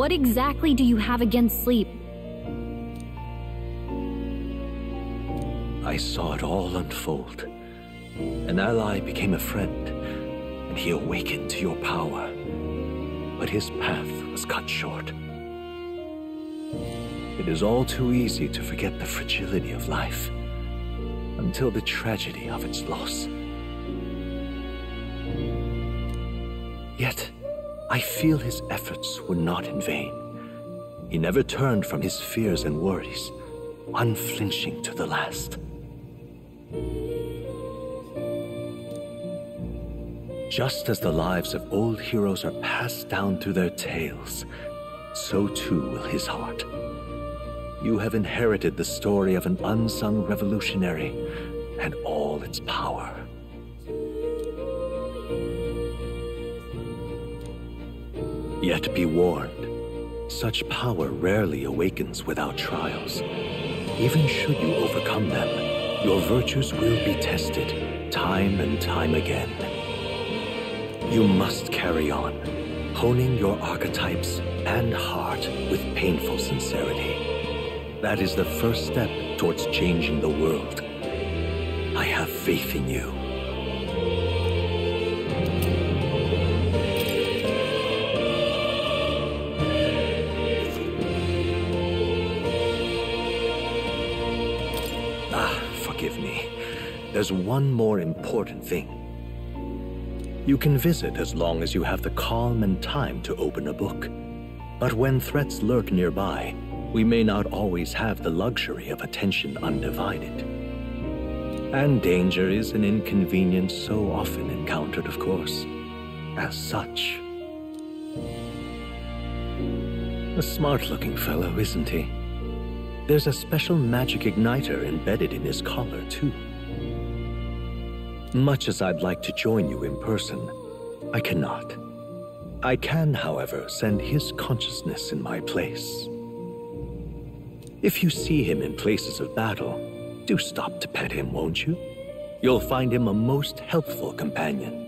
What exactly do you have against sleep? I saw it all unfold. An ally became a friend, and he awakened to your power. But his path was cut short. It is all too easy to forget the fragility of life until the tragedy of its loss. Yet, I feel his efforts were not in vain. He never turned from his fears and worries, unflinching to the last. Just as the lives of old heroes are passed down through their tales, so too will his heart. You have inherited the story of an unsung revolutionary and all its power. Yet be warned, such power rarely awakens without trials. Even should you overcome them, your virtues will be tested time and time again. You must carry on, honing your archetypes and heart with painful sincerity. That is the first step towards changing the world. I have faith in you. One more important thing. You can visit as long as you have the calm and time to open a book. But when threats lurk nearby, we may not always have the luxury of attention undivided. And danger is an inconvenience so often encountered, of course. As such. A smart-looking fellow, isn't he? There's a special magic igniter embedded in his collar, too. Much as I'd like to join you in person, I cannot. I can, however, send his consciousness in my place. If you see him in places of battle, do stop to pet him, won't you? You'll find him a most helpful companion.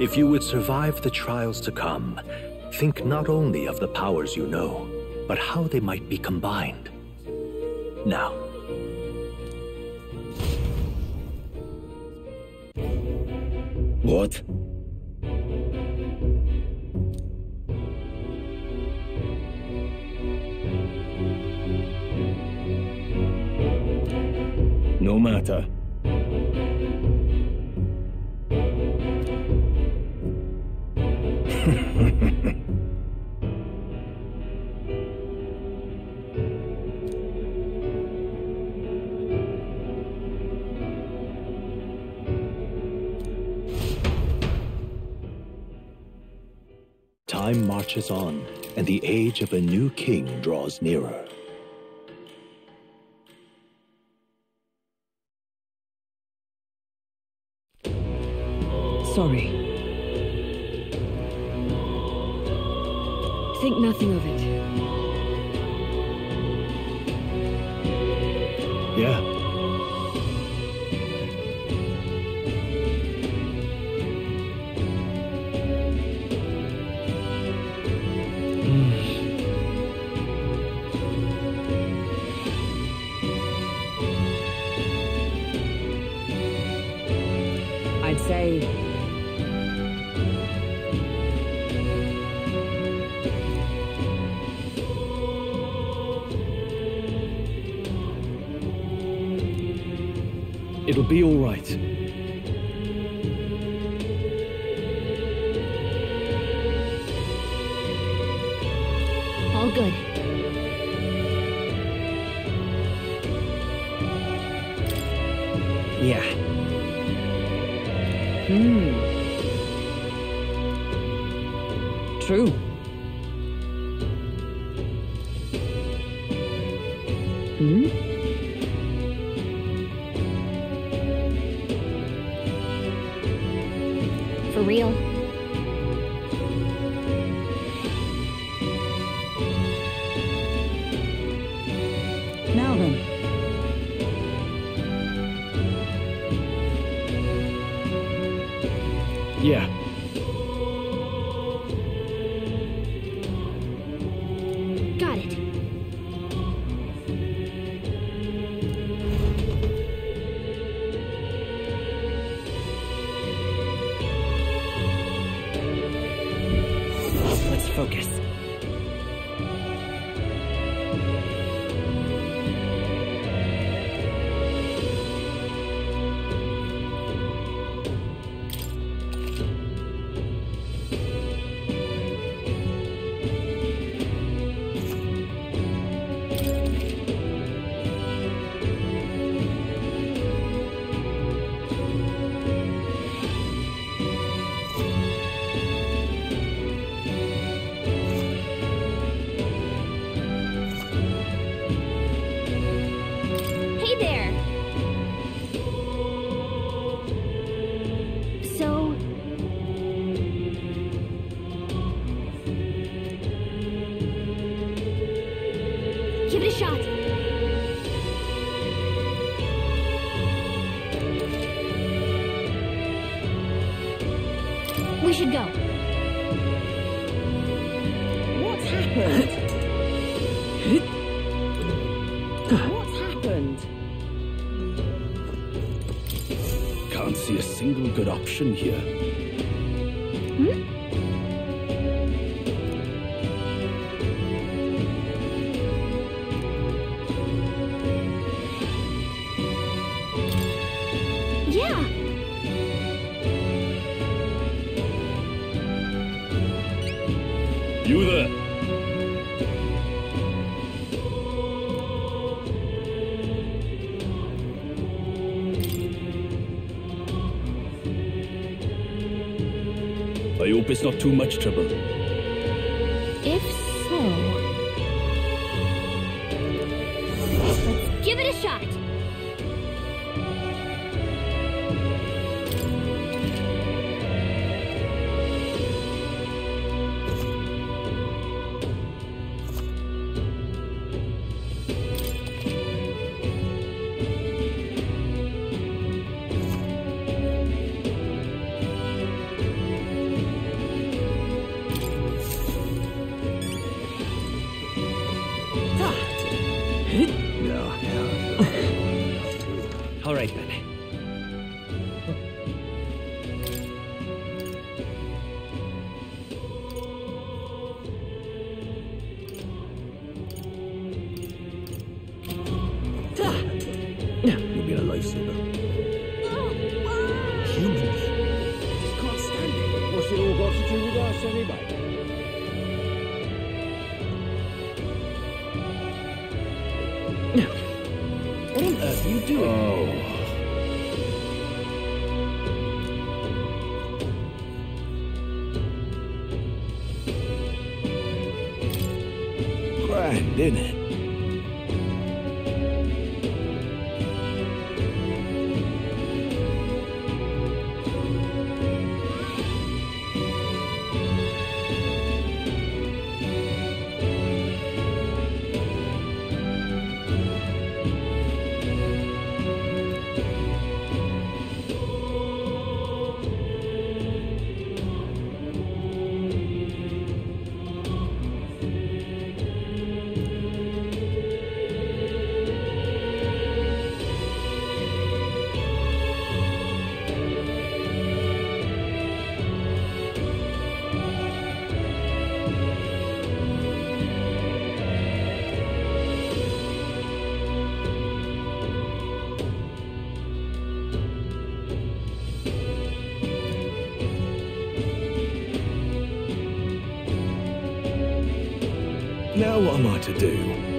If you would survive the trials to come, think not only of the powers you know, but how they might be combined. Now, What? No matter. time marches on, and the age of a new king draws nearer. Sorry. Think nothing of it. 是你 it's not too much trouble. am I to do?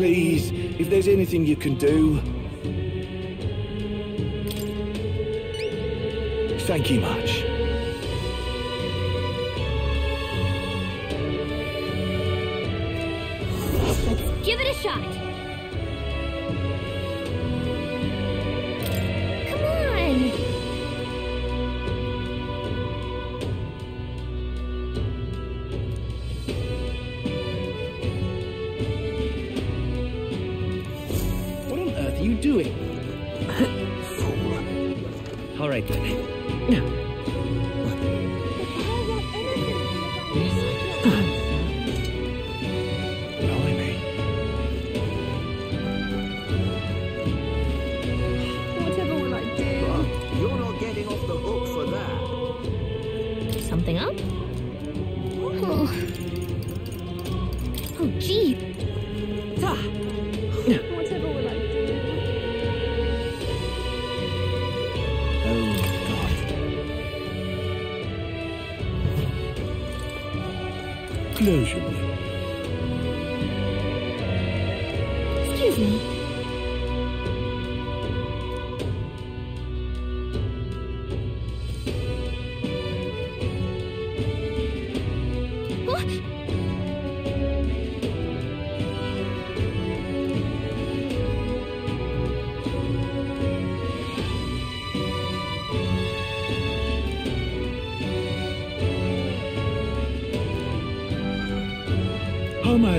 please, if there's anything you can do. Thank you much.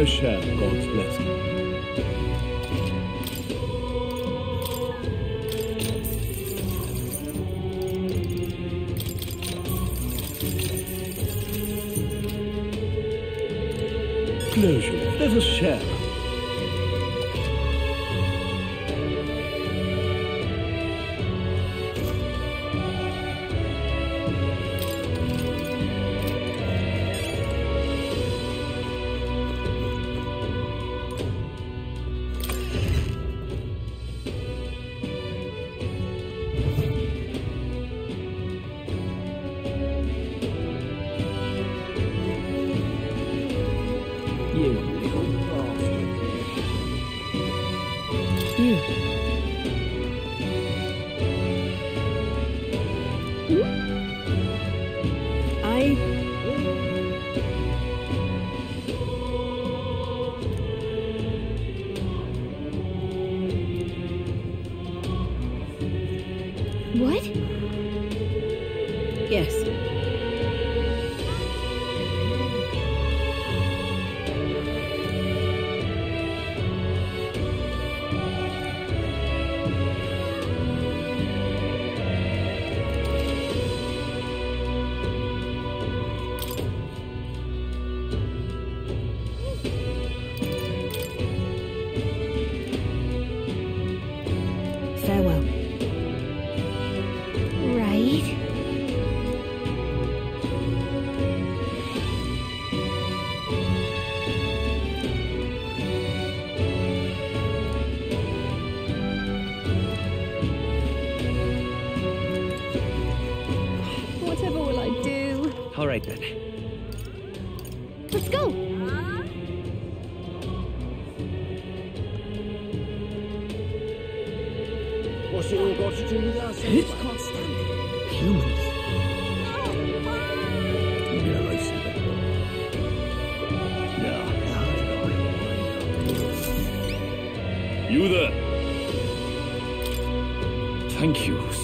How may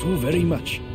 you very much.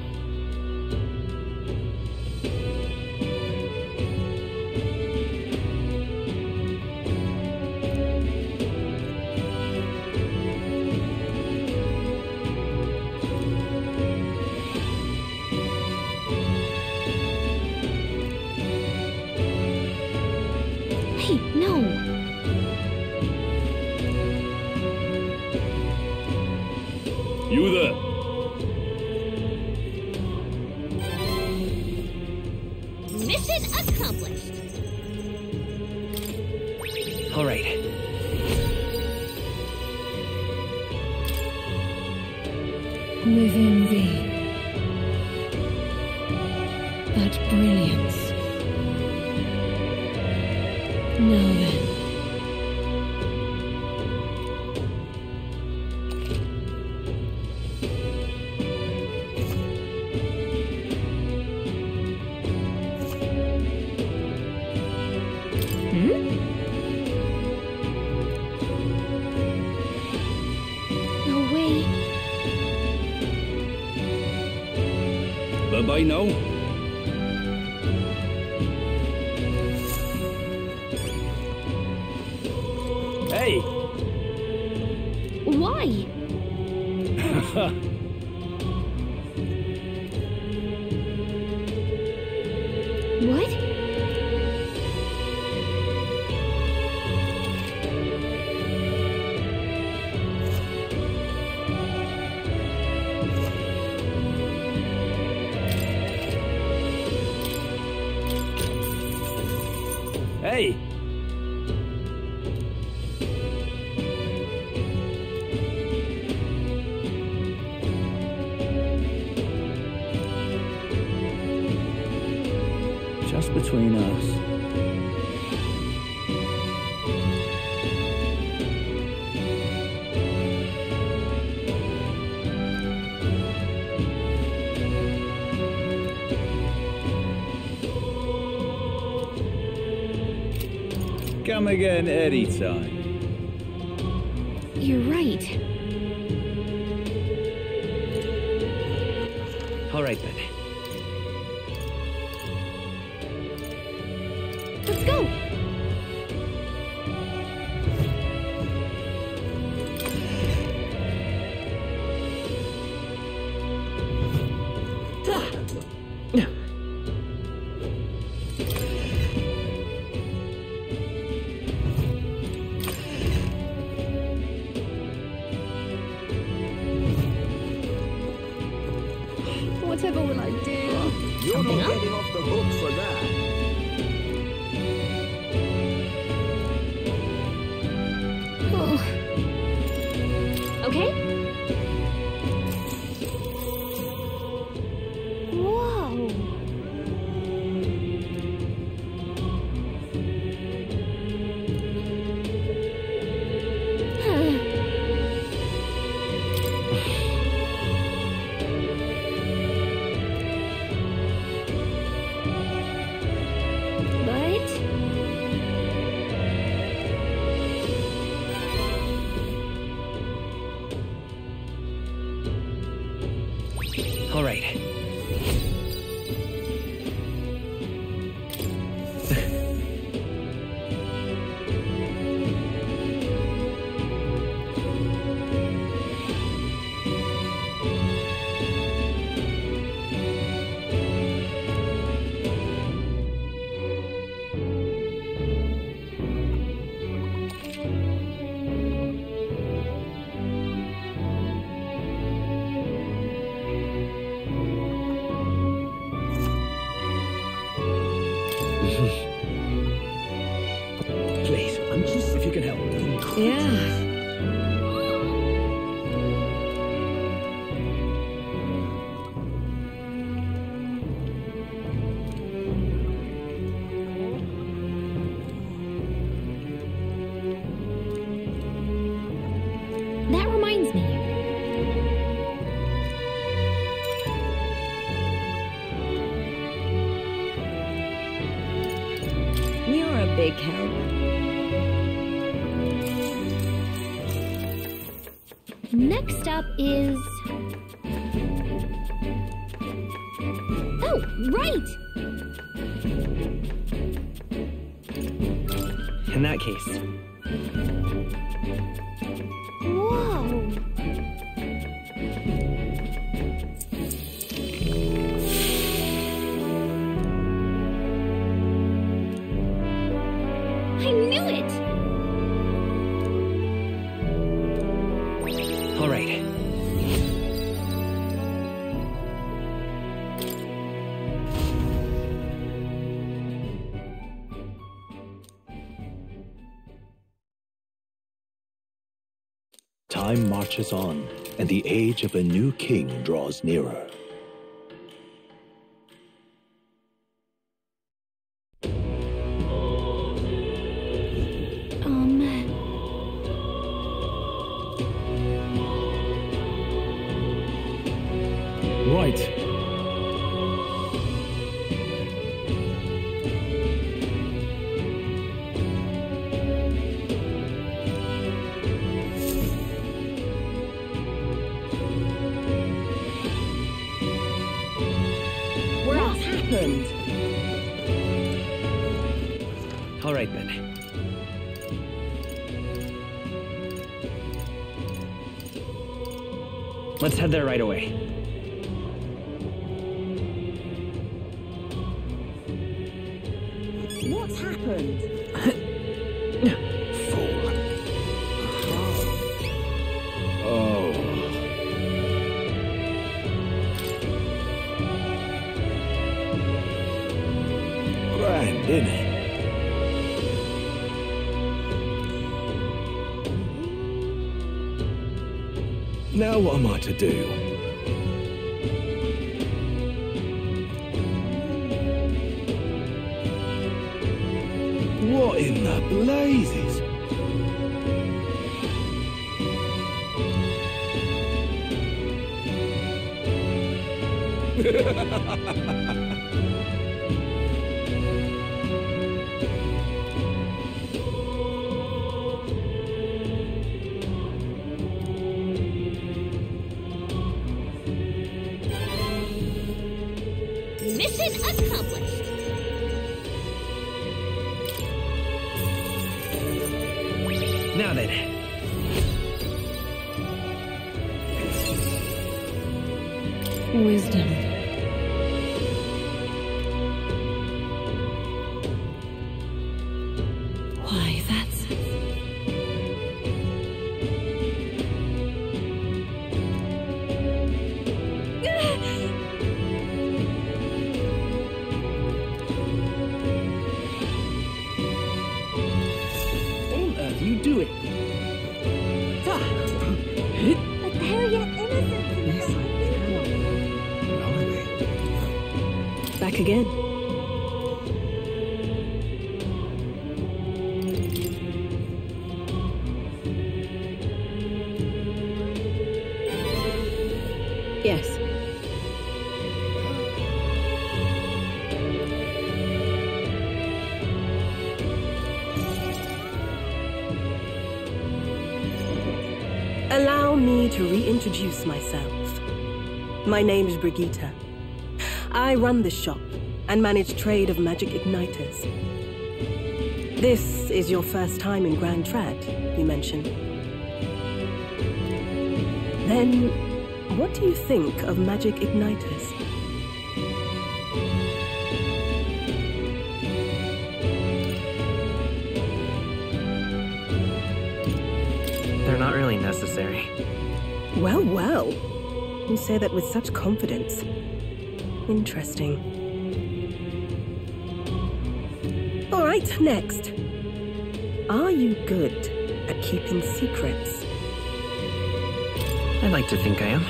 Bye bye Come again anytime. You're a big help. Next up is. Oh, right! In that case, marches on, and the age of a new king draws nearer. Let's head there right away. To do? To reintroduce myself. My name is Brigitte. I run this shop and manage trade of magic igniters. This is your first time in Grand Trad, you mentioned. Then, what do you think of magic igniters? Say that with such confidence. Interesting. All right, next. Are you good at keeping secrets? I'd like to think I am.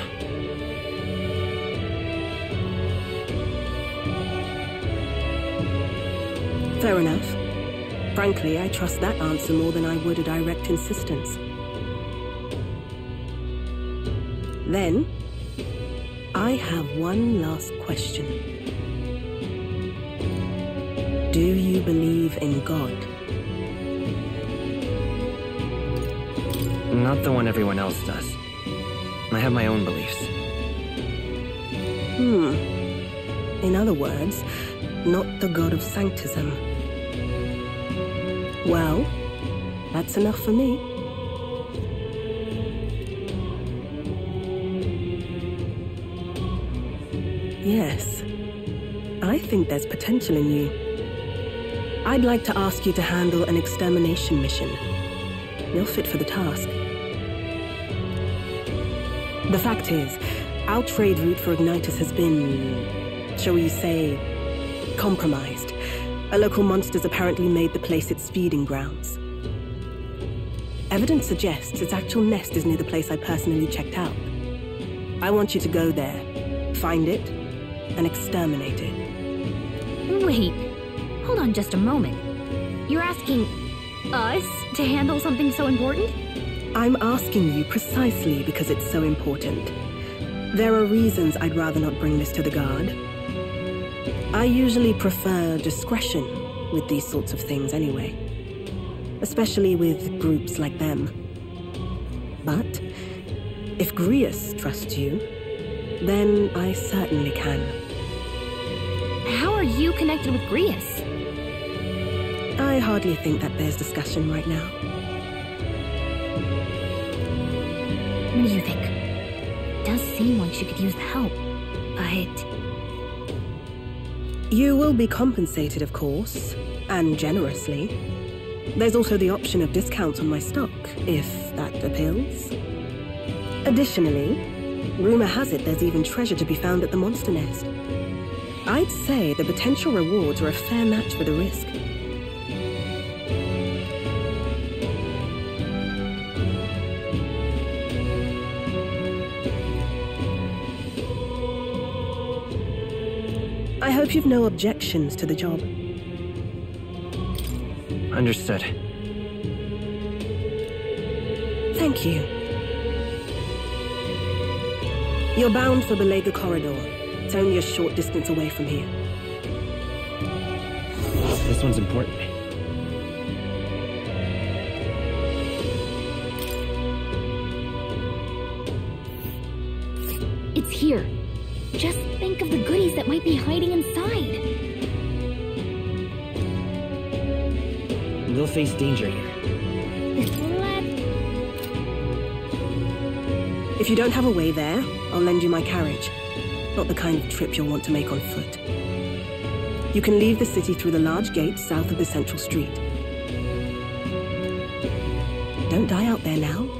Fair enough. Frankly, I trust that answer more than I would a direct insistence. Then, I one last question. Do you believe in God? Not the one everyone else does. I have my own beliefs. Hmm. In other words, not the god of sanctism. Well, that's enough for me. Potential in you. I'd like to ask you to handle an extermination mission. You're fit for the task. The fact is, our trade route for igniters has been, shall we say, compromised. A local monster's apparently made the place its feeding grounds. Evidence suggests its actual nest is near the place I personally checked out. I want you to go there, find it, and exterminate it. Wait, hold on just a moment. You're asking us to handle something so important? I'm asking you precisely because it's so important. There are reasons I'd rather not bring this to the guard. I usually prefer discretion with these sorts of things anyway. Especially with groups like them. But if Grius trusts you, then I certainly can. You connected with Grius? I hardly think that bears discussion right now. What do you think? It does seem like she could use the help, but You will be compensated, of course, and generously. There's also the option of discounts on my stock, if that appeals. Additionally, rumor has it there's even treasure to be found at the monster nest. I'd say the potential rewards are a fair match for the risk. I hope you've no objections to the job. Understood. Thank you. You're bound for the Belega Corridor. It's only a short distance away from here. This one's important. It's here. Just think of the goodies that might be hiding inside. We'll face danger here. If you don't have a way there, I'll lend you my carriage. Not the kind of trip you'll want to make on foot. You can leave the city through the large gate south of the central street. Don't die out there now.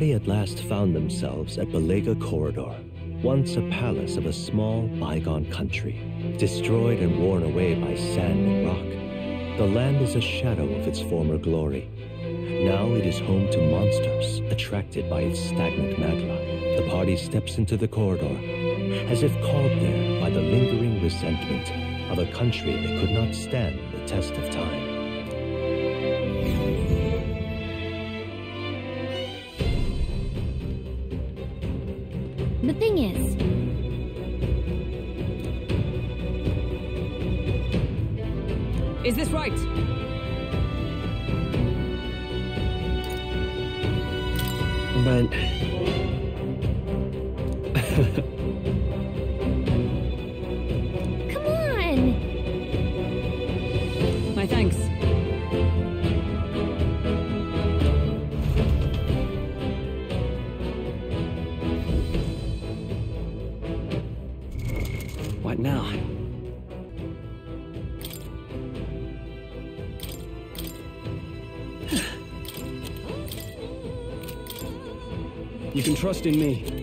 Party at last found themselves at Belega Corridor, once a palace of a small, bygone country, destroyed and worn away by sand and rock. The land is a shadow of its former glory. Now it is home to monsters attracted by its stagnant magma. The party steps into the corridor, as if called there by the lingering resentment of a country that could not stand the test of time. Is this right? But come on. My thanks. Trust in me.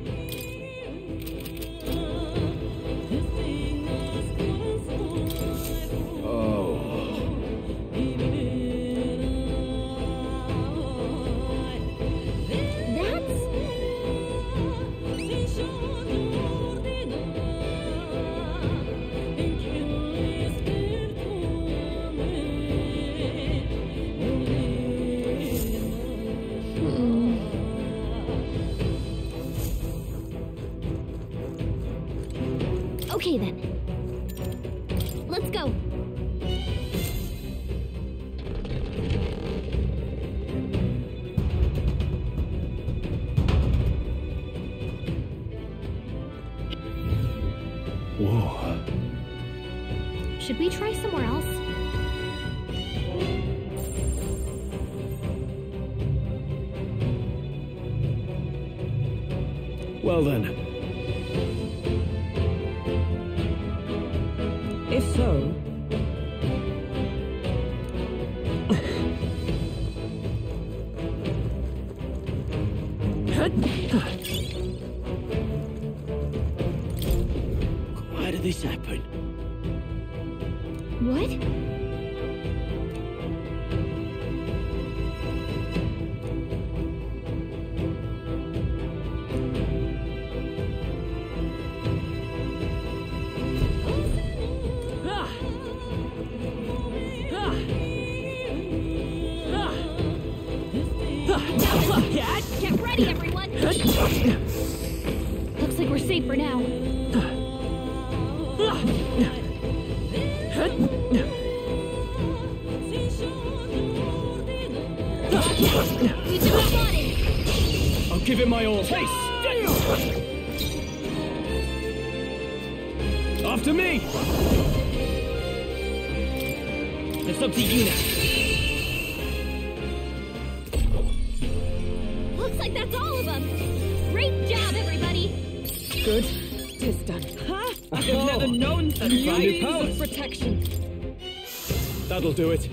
It! I'll give it my all. Taste! After me! It's up to you now. Looks like that's all of them! Great job, everybody! good. Tis done. Huh? I have never oh. known such found new lines powers. of protection. That'll do it.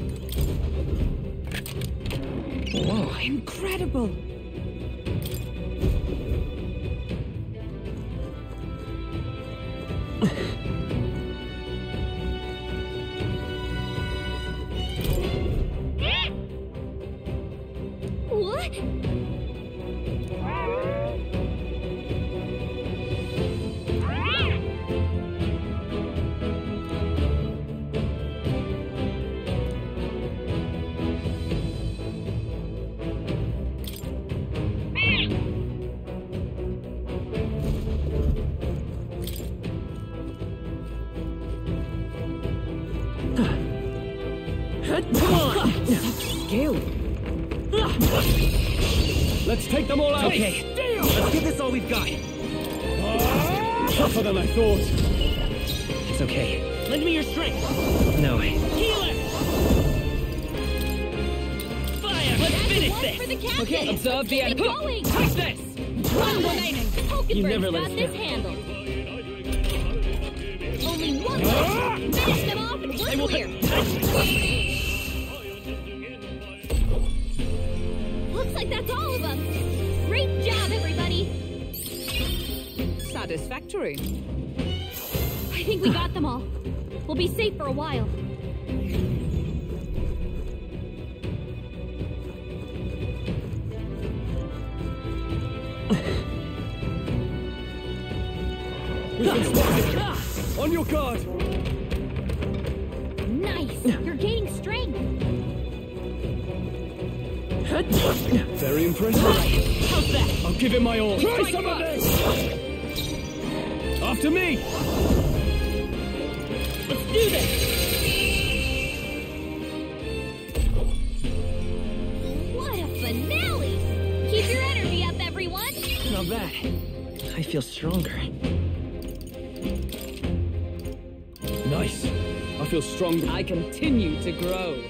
strong. I continue to grow.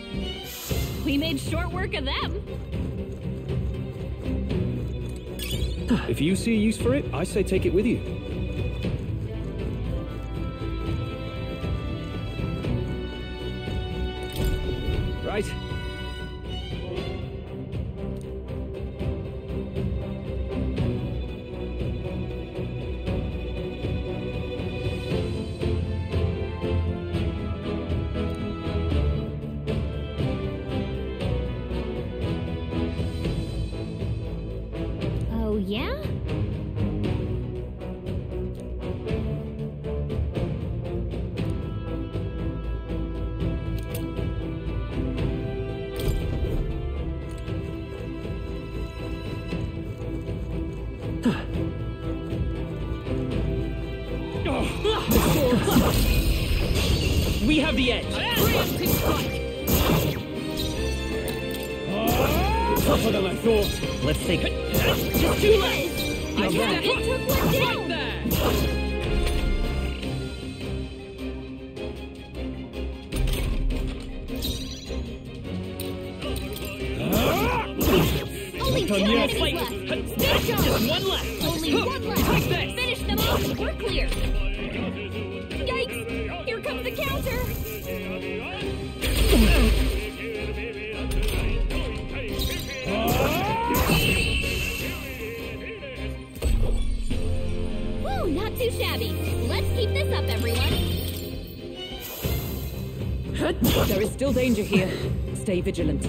We made short work of them. If you see a use for it, I say take it with you. I can't. It took one take. Only two minutes left. Just one left. Only one left. Finish them off. We're clear. Yikes! Here comes the counter. There is still danger here. Stay vigilant.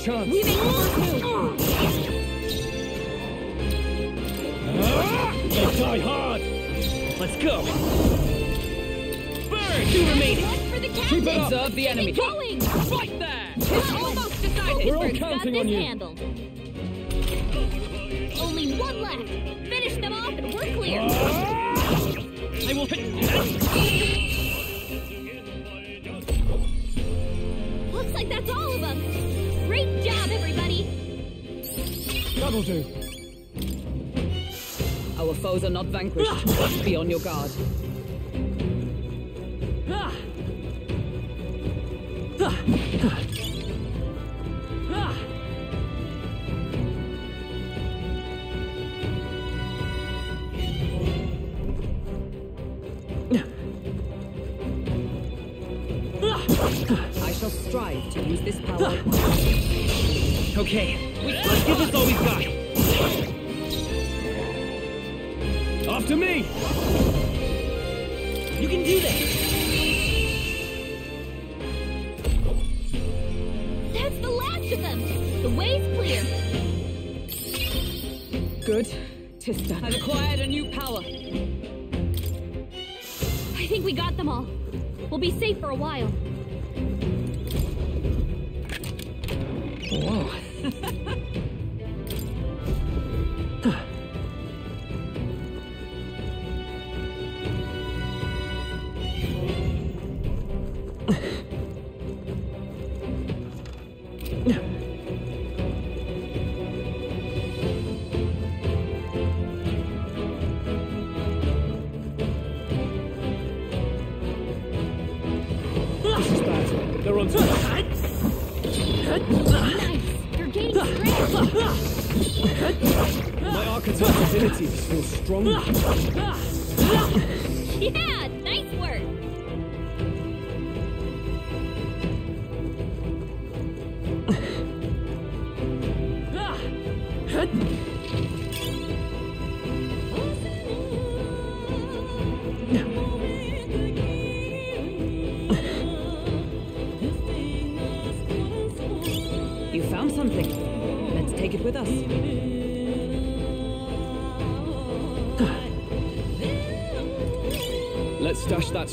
chance. Weaving over two. Let's die hard. Let's go. Burn. Two remaining. Keep it up. Heads the enemy. Going. Fight that. We're almost decided. We're all counting on you. Handled. vanquished. Be on your guard.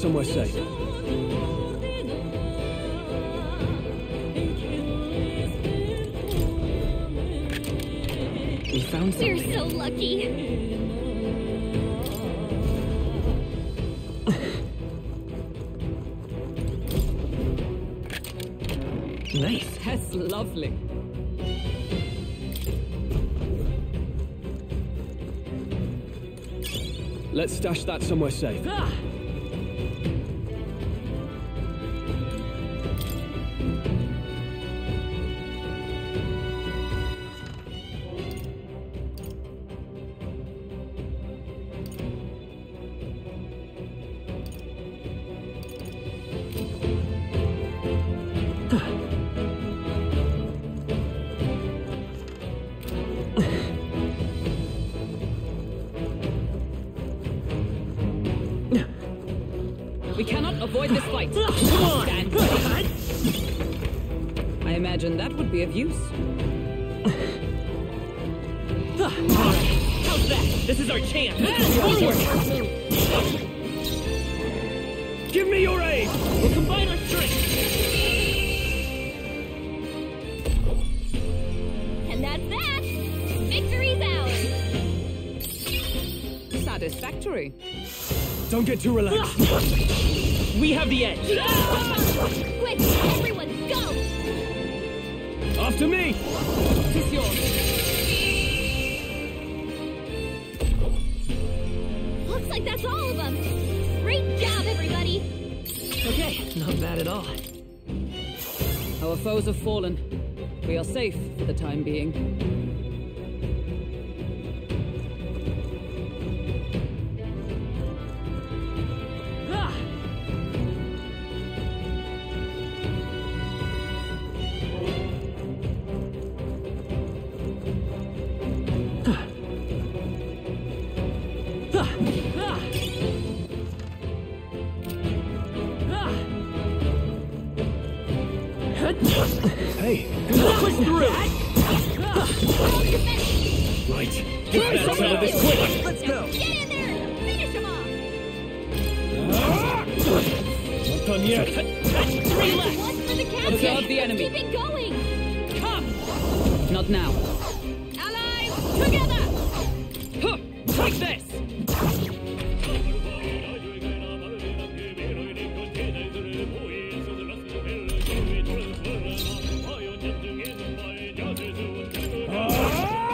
Somewhere safe. We found something. You're so lucky. Nice. That's lovely. Let's stash that somewhere safe. We use. How's that? This is our chance. Give me your aid! We'll combine our strength. And that's that. Victory's ours. Satisfactory. Don't get too relaxed. Ah! We have the edge. Fallen. We are safe for the time being. Not done yet. Three left. One for the captain! Observe the enemy. Keep it going! Come. Not now. Allies, together! Huh, Take this!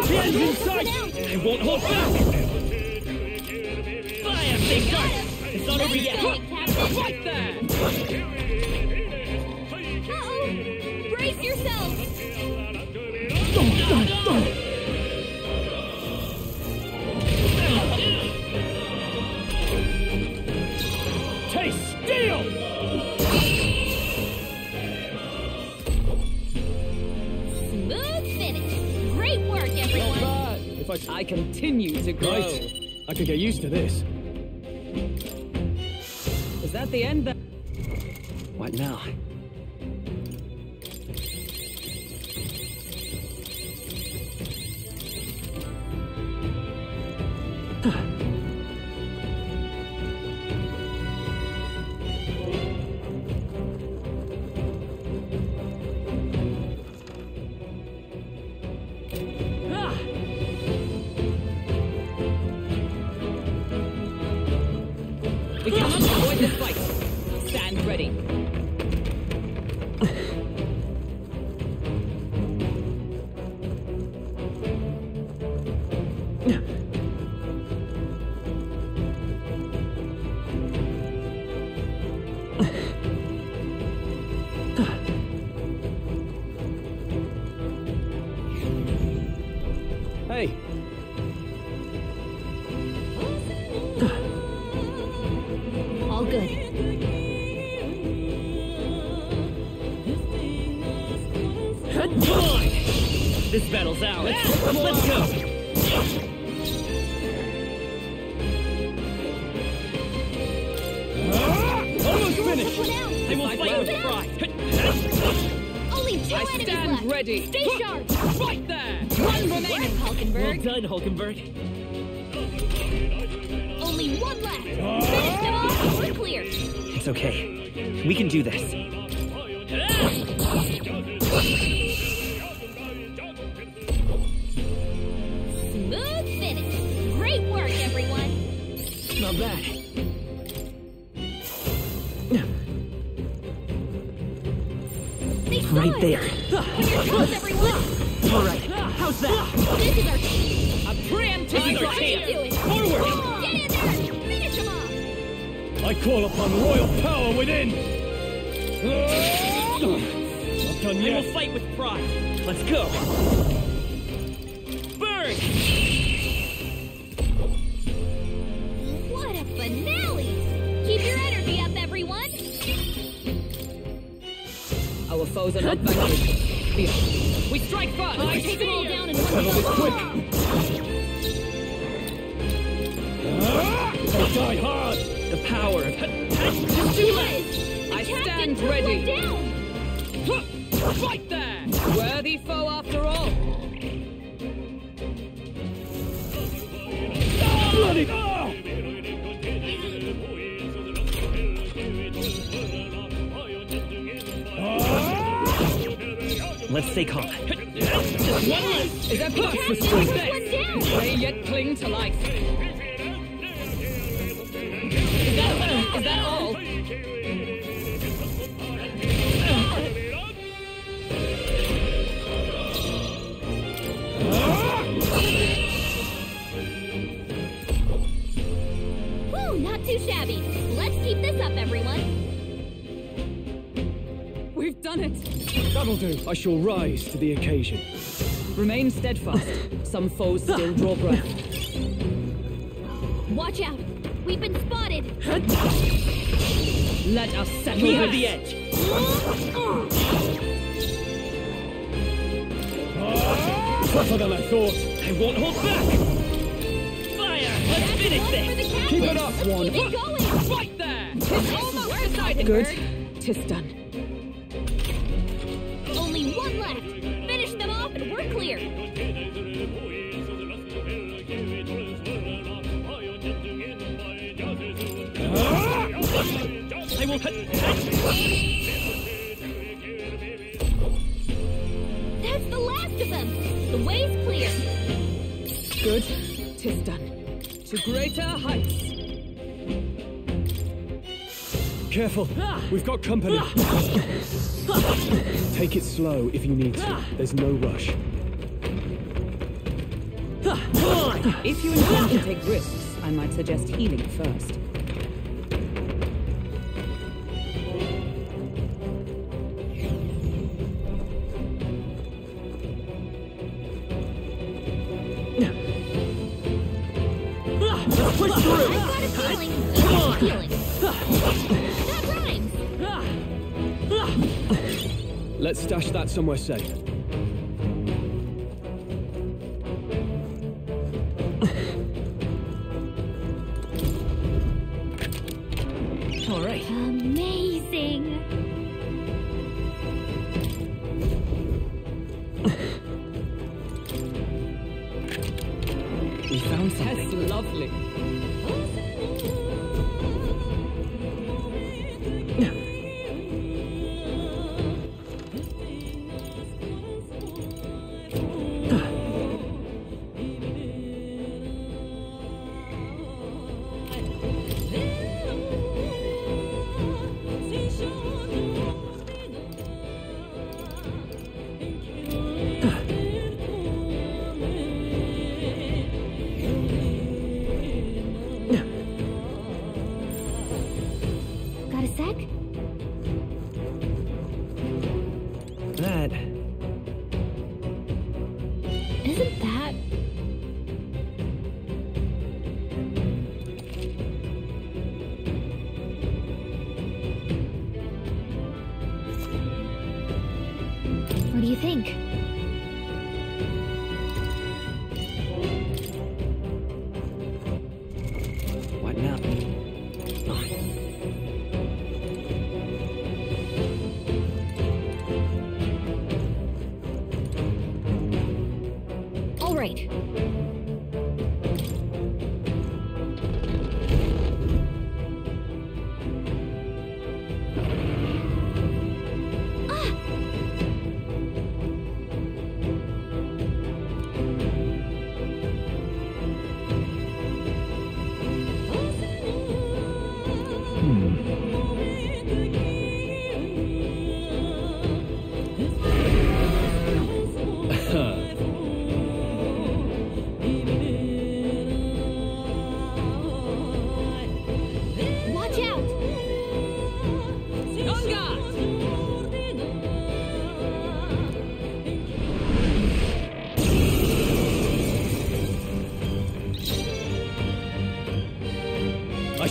The end's in sight. I won't hold back. Continue to grow. Right. I could get used to this. Ours. Let's go! almost finished. Out. I will fight with pride. Only two I enemies stand left. ready. Stay sharp. Right there! One remaining, Well done, Hulkenberg. I shall rise to the occasion. Remain steadfast. Some foes still draw breath. Watch out. We've been spotted. Let us settle We this. have the edge. Tougher than I thought. I won't hold back! Fire! Let's finish this! Keep it up, one. Keep it going. Right there! Tis almost decided. Good. Tis done. Careful. We've got company. Take it slow if you need to. There's no rush. If you intend to take risks, I might suggest healing first. Somewhere safe.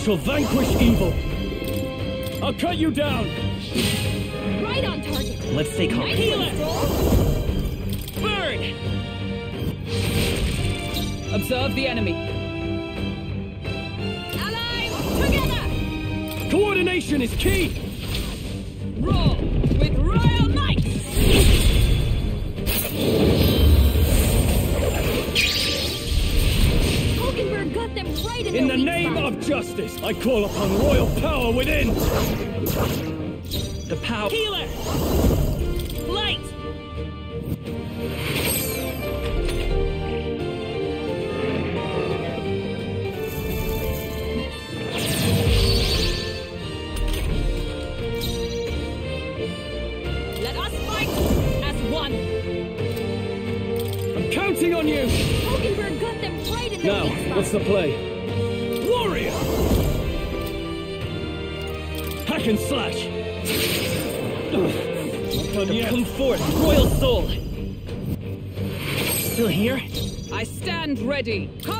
shall vanquish evil. I'll cut you down. Right on target. Let's take home. it. Burn! Observe the enemy. Allies, together! Coordination is key! I call upon royal power within! ready.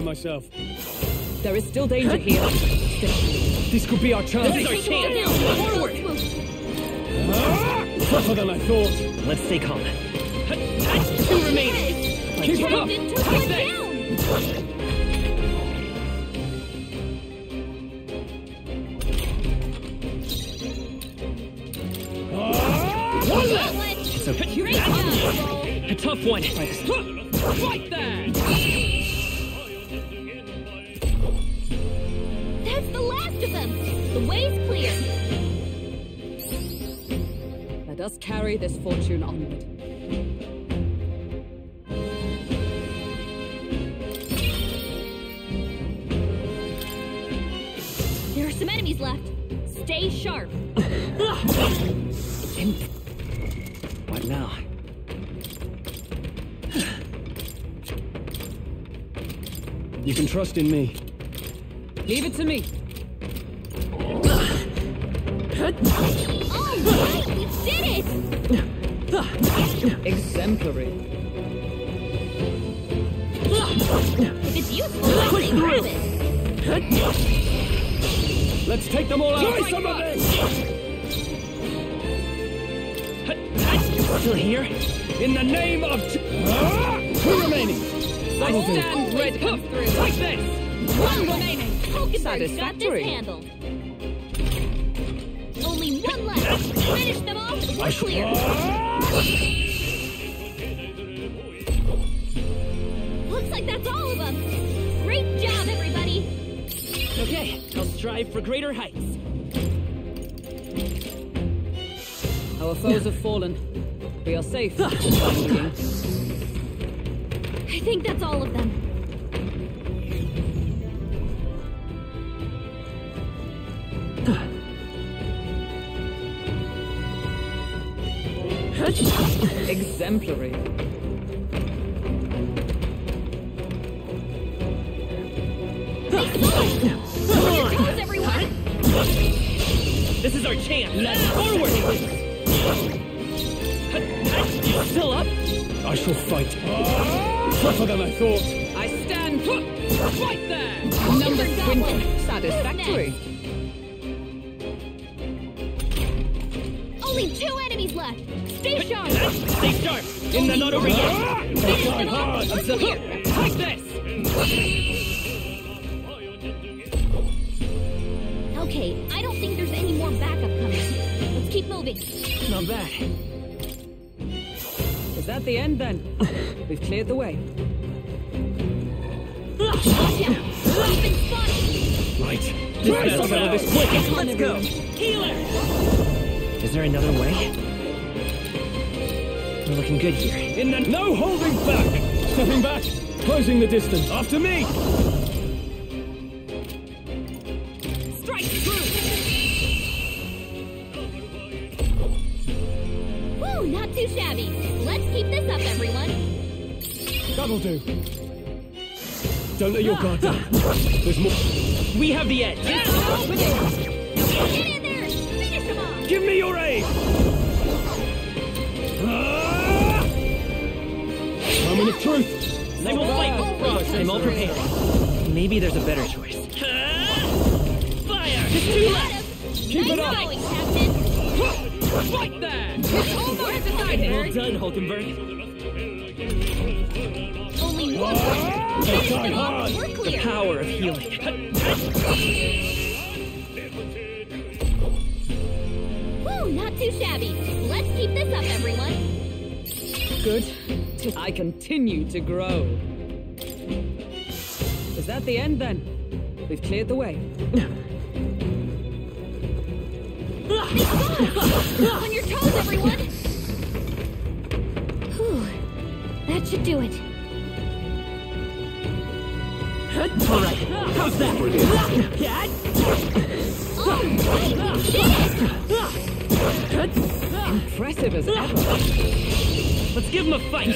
If I say so myself. There is still danger here. This could be our chance. This is our chance. Forward. Tougher than I thought. Let's stay calm. Two remaining. Keep it up. Captain took Take one down. One left. One. It's okay. Great job, Strohl. A tough one. Right there! The last of them. The way's clear. Let us carry this fortune onward. There are some enemies left. Stay sharp. What now? You can trust in me. Leave it to me. All right, we did it. Exemplary. If it's useful, grab it. Let's take them all out. Try some of this! Still here? In the name of... Ah! Two remaining. I stand ready. Take this! One remaining. Hulkenberg's got this handled. Finish them off. Clear. Looks like that's all of them. Great job, everybody. Okay, I'll strive for greater heights. Our foes have fallen. We are safe. I think that's all of them. Exemplary. Your toes, everyone. This is our chance. Let's forward. Still up? I shall fight. Tougher than I thought. I stand put. Right there. Number Numbers got dwindle. one. Satisfactory. Sharp. In the not over yet. Finish them off. We're. Take this. Okay, I don't think there's any more backup coming. Let's keep moving. Not bad. Is that the end then? We've cleared the way. Watch. We've been spotted. Right. Try Let's some settle of this quick. Let's go. Healer. Is there another way? We're looking good here. In the... No holding back. Stepping back. Closing the distance. After me. Strike through. Woo, not too shabby. Let's keep this up, everyone. That'll do. Don't let your guard down. There's more. We have the edge. Get in there. Finish them off. Give me your aid. Truth. I will fight with frost. I'm all prepared. Maybe there's a better choice. Fire! Just two left. Keep it up. going, Captain. Right there. Almost decided. Well done, Hulkenberg. Only one left. Finish them off. We're clear. Power of healing. Woo, not too shabby. Let's keep this up, everyone. Good. I continue to grow. Is that the end then? We've cleared the way. On your toes, everyone. Whew. That should do it. Alright, how's that? Oh, Impressive as ever. Let's give him a fight!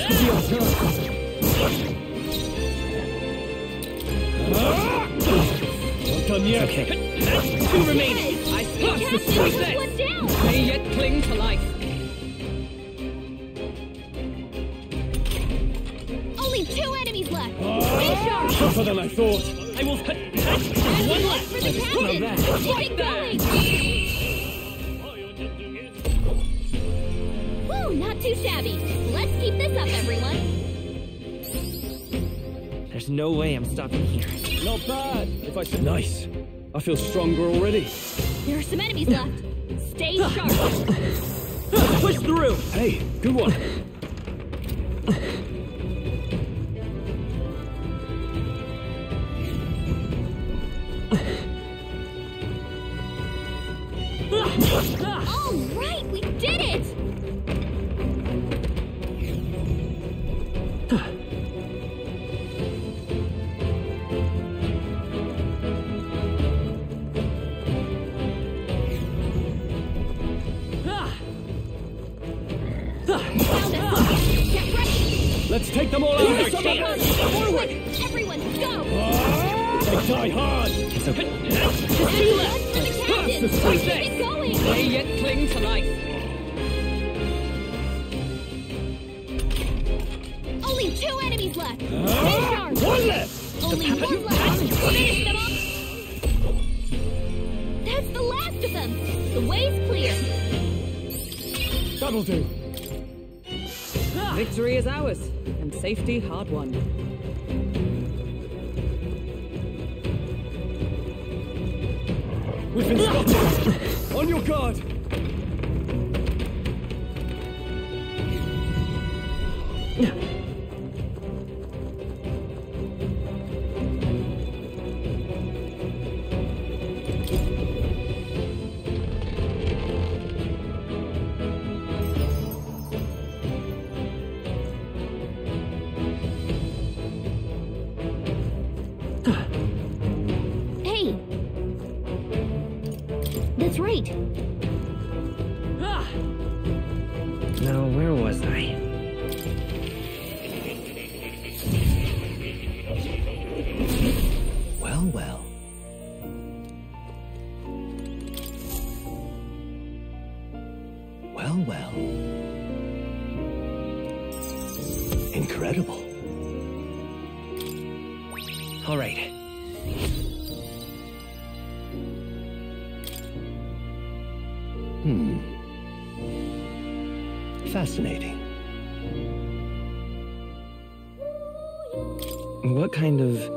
Not done yet. Okay. Two remaining. I spark the Captain, success. one! May yet cling to life. Only two enemies left! Oh. Stay sharp! Tougher than I thought. I will. And One one left. for the captain! bad. Keep oh, it going! Woo, not too shabby. Let's keep this up, everyone. There's no way I'm stopping here. Not bad. If I said nice. I feel stronger already. There are some enemies left. Stay sharp. Push through. Hey, good one. And safety hard won. We've been spotted. On your guard. Hey. kind of.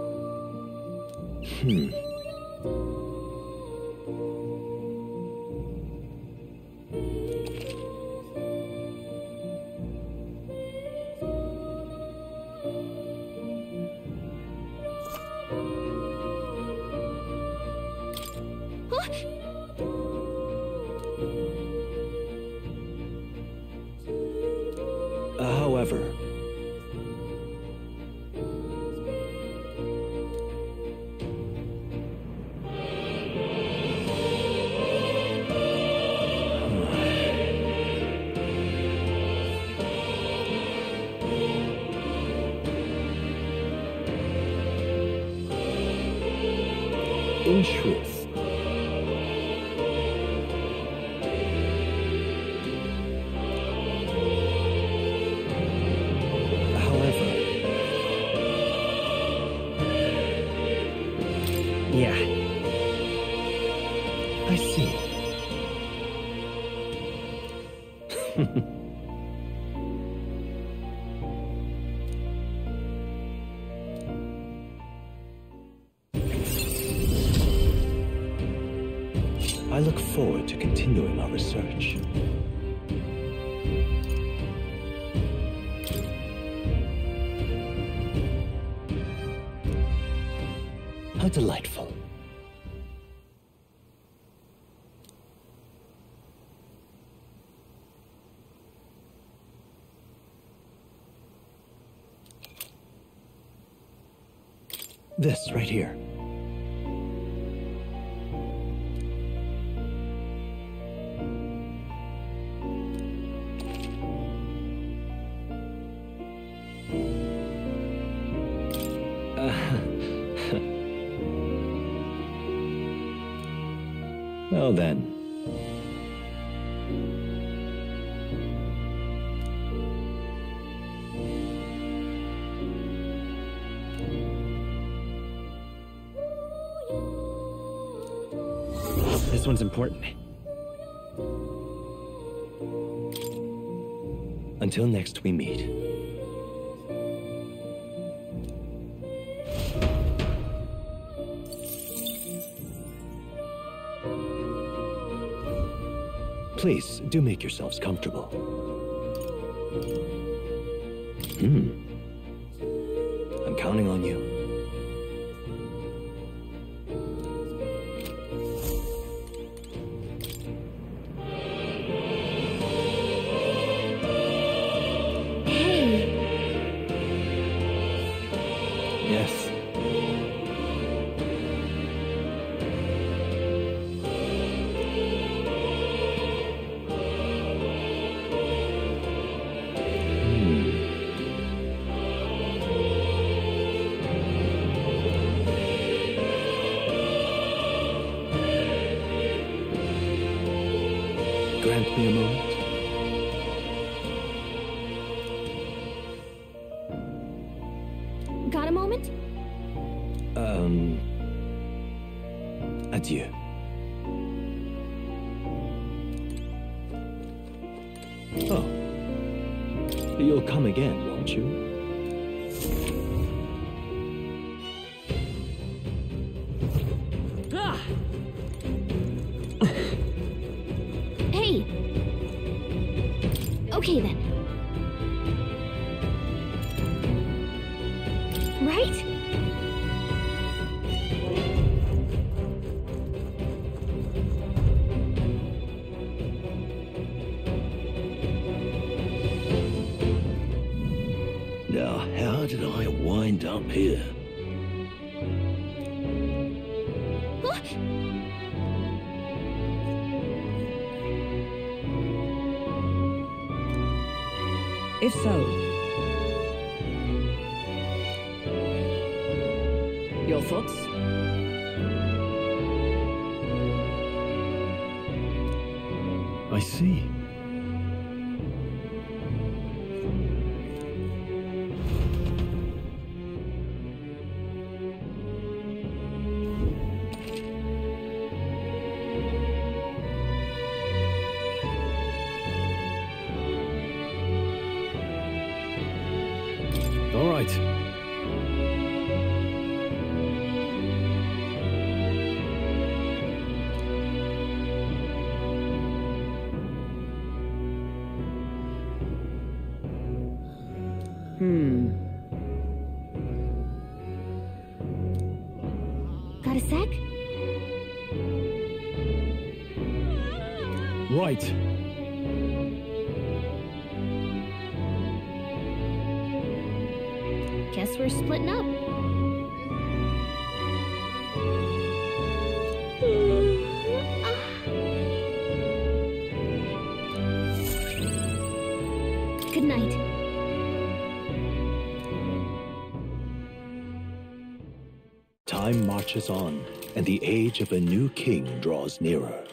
continuing our research. How delightful. This right here. Well then. This one's important. Until next we meet. do make yourselves comfortable. Hmm. Got a sec? Right. Guess we're splitting up. marches on, and the age of a new king draws nearer.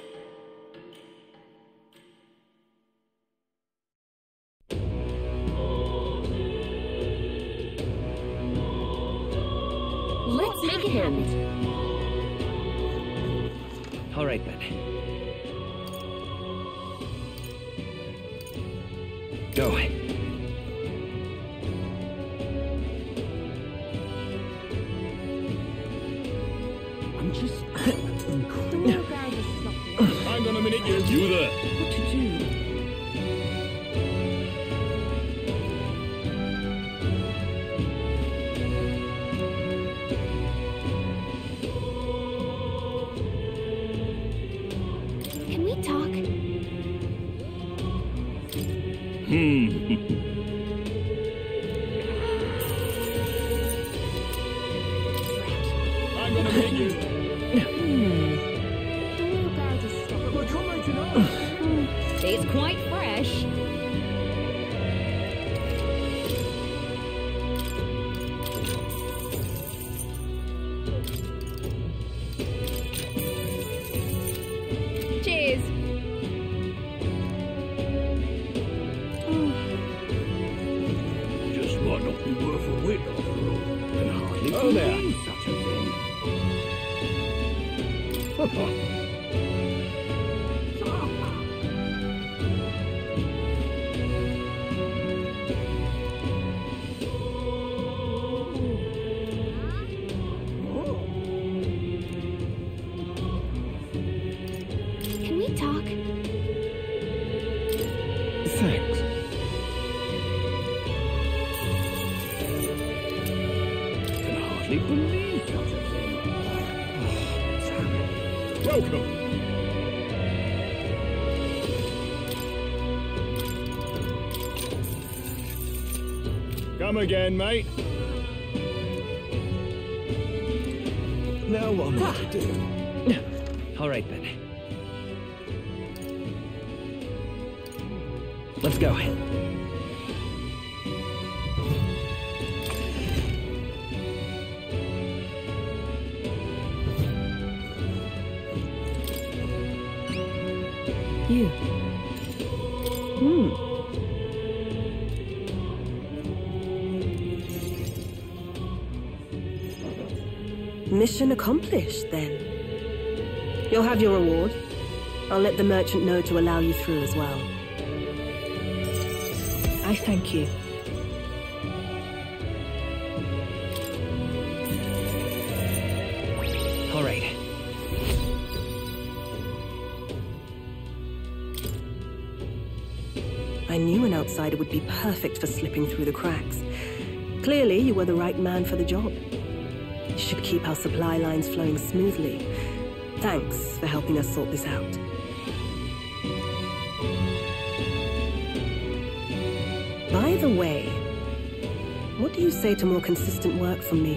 Again, mate. Accomplished, then. You'll have your reward. I'll let the merchant know to allow you through as well. I thank you. All right. I knew an outsider would be perfect for slipping through the cracks. Clearly, you were the right man for the job. Keep our supply lines flowing smoothly. Thanks for helping us sort this out. By the way, what do you say to more consistent work from me?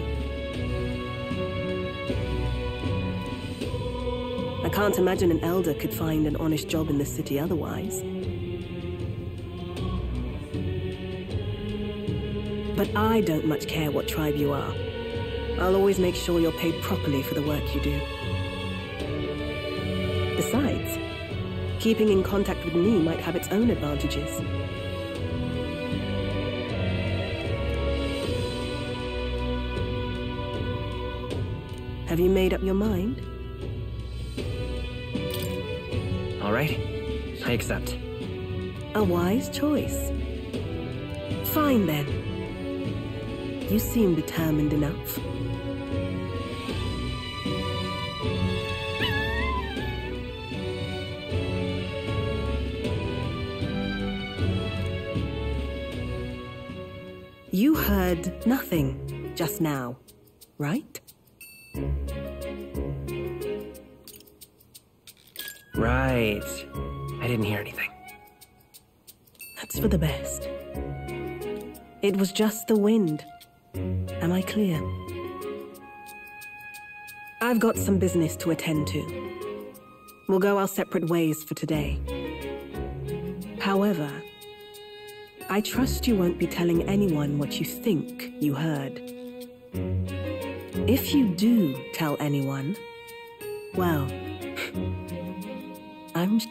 I can't imagine an Elda could find an honest job in the city otherwise. But I don't much care what tribe you are. I'll always make sure you're paid properly for the work you do. Besides, keeping in contact with me might have its own advantages. Have you made up your mind? All right. I accept. A wise choice. Fine then. You seem determined enough. Nothing just now, right? Right. I didn't hear anything. That's for the best. It was just the wind. Am I clear? I've got some business to attend to. We'll go our separate ways for today. However, I trust you won't be telling anyone what you think you heard. If you do tell anyone, well, I'm.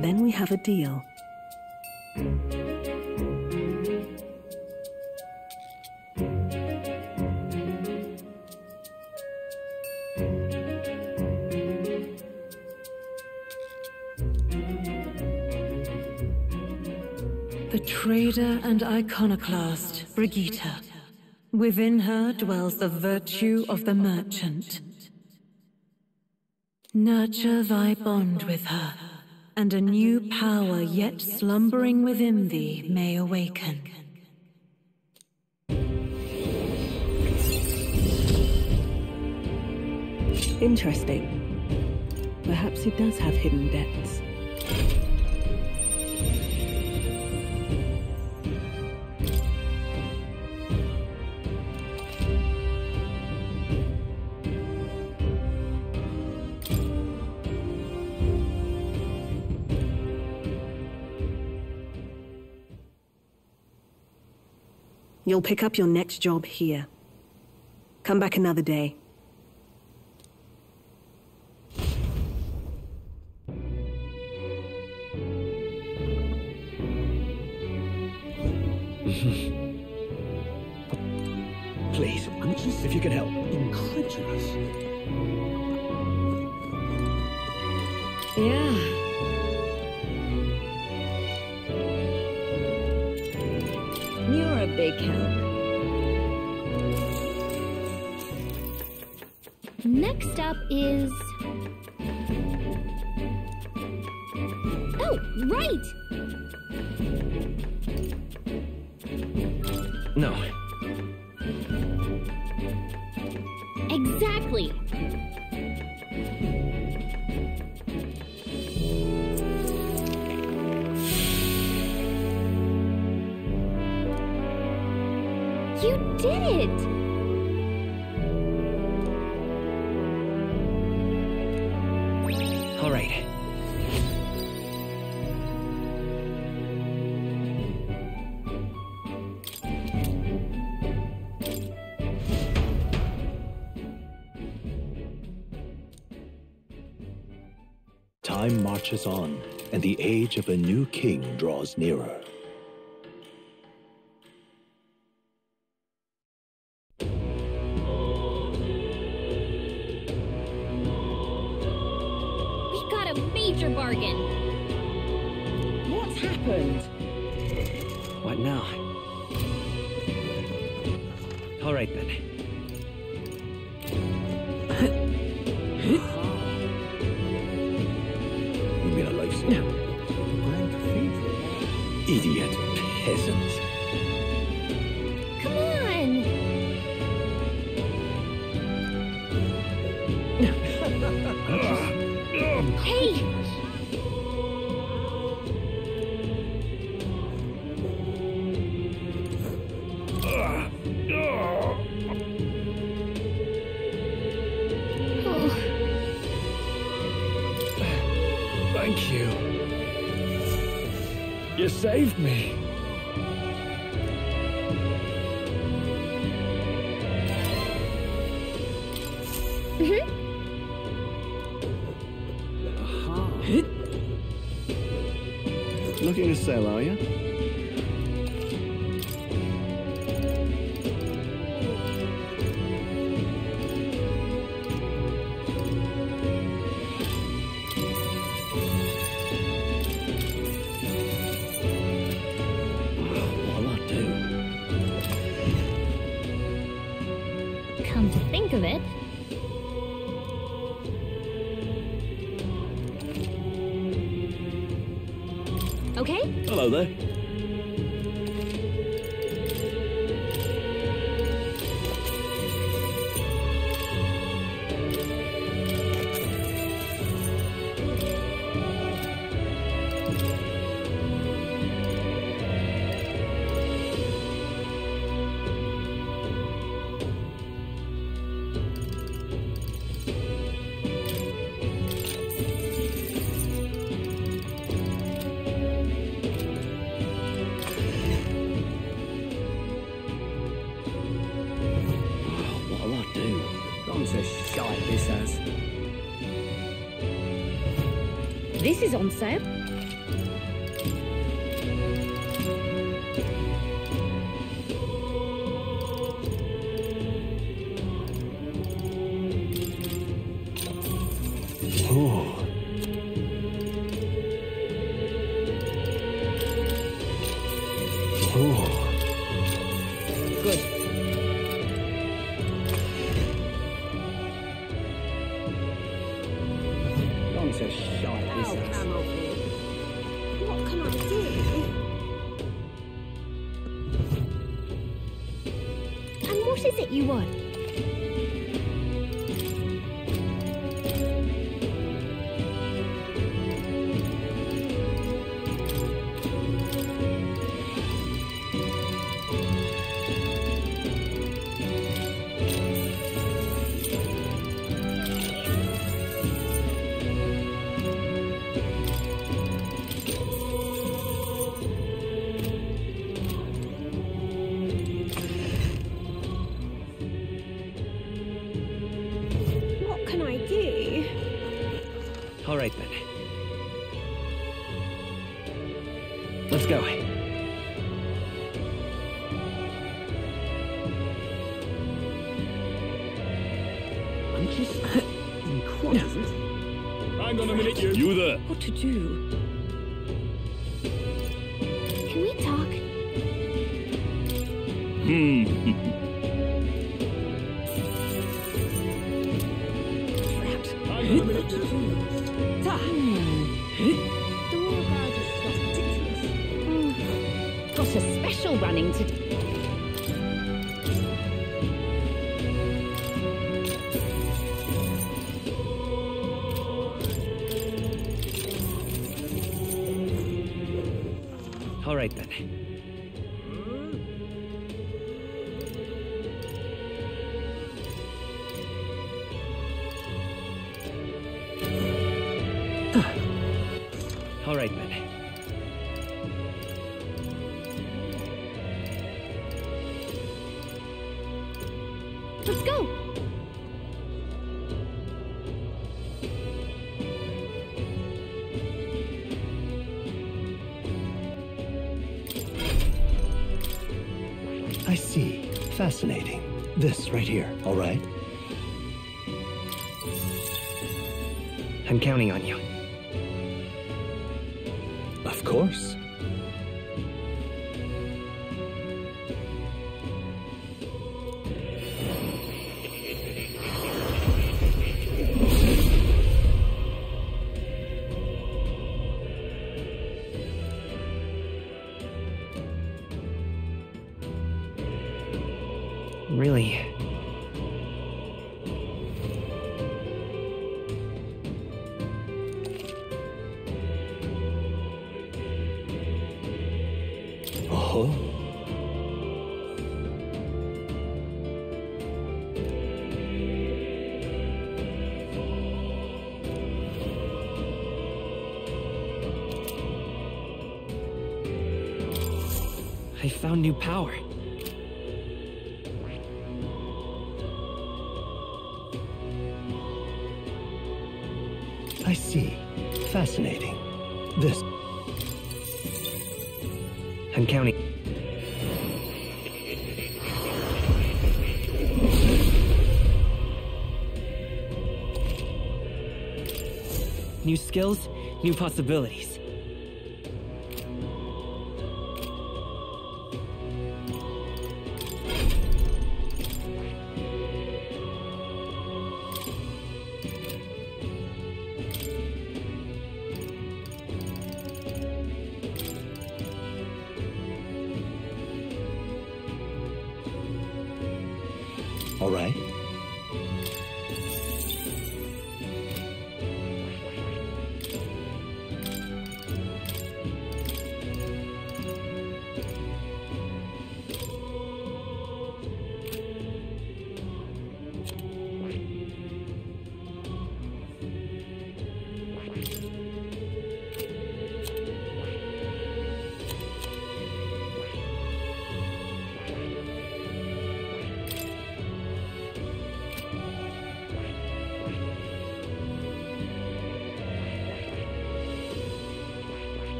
Then we have a deal. Trader and iconoclast, Brigitte. Within her dwells the virtue of the merchant. Nurture thy bond with her, and a new power yet slumbering within thee may awaken. Interesting. Perhaps he does have hidden depths. You'll pick up your next job here. Come back another day. Please, I'm just if you can help. Incredulous. Yeah. Next up is... Oh, right! No, marches on, and the age of a new king draws nearer. on set. Do. All right then. fascinating. This right here, all right? I'm counting on you. found new power. I see. Fascinating. This. I'm counting. New skills, new possibilities.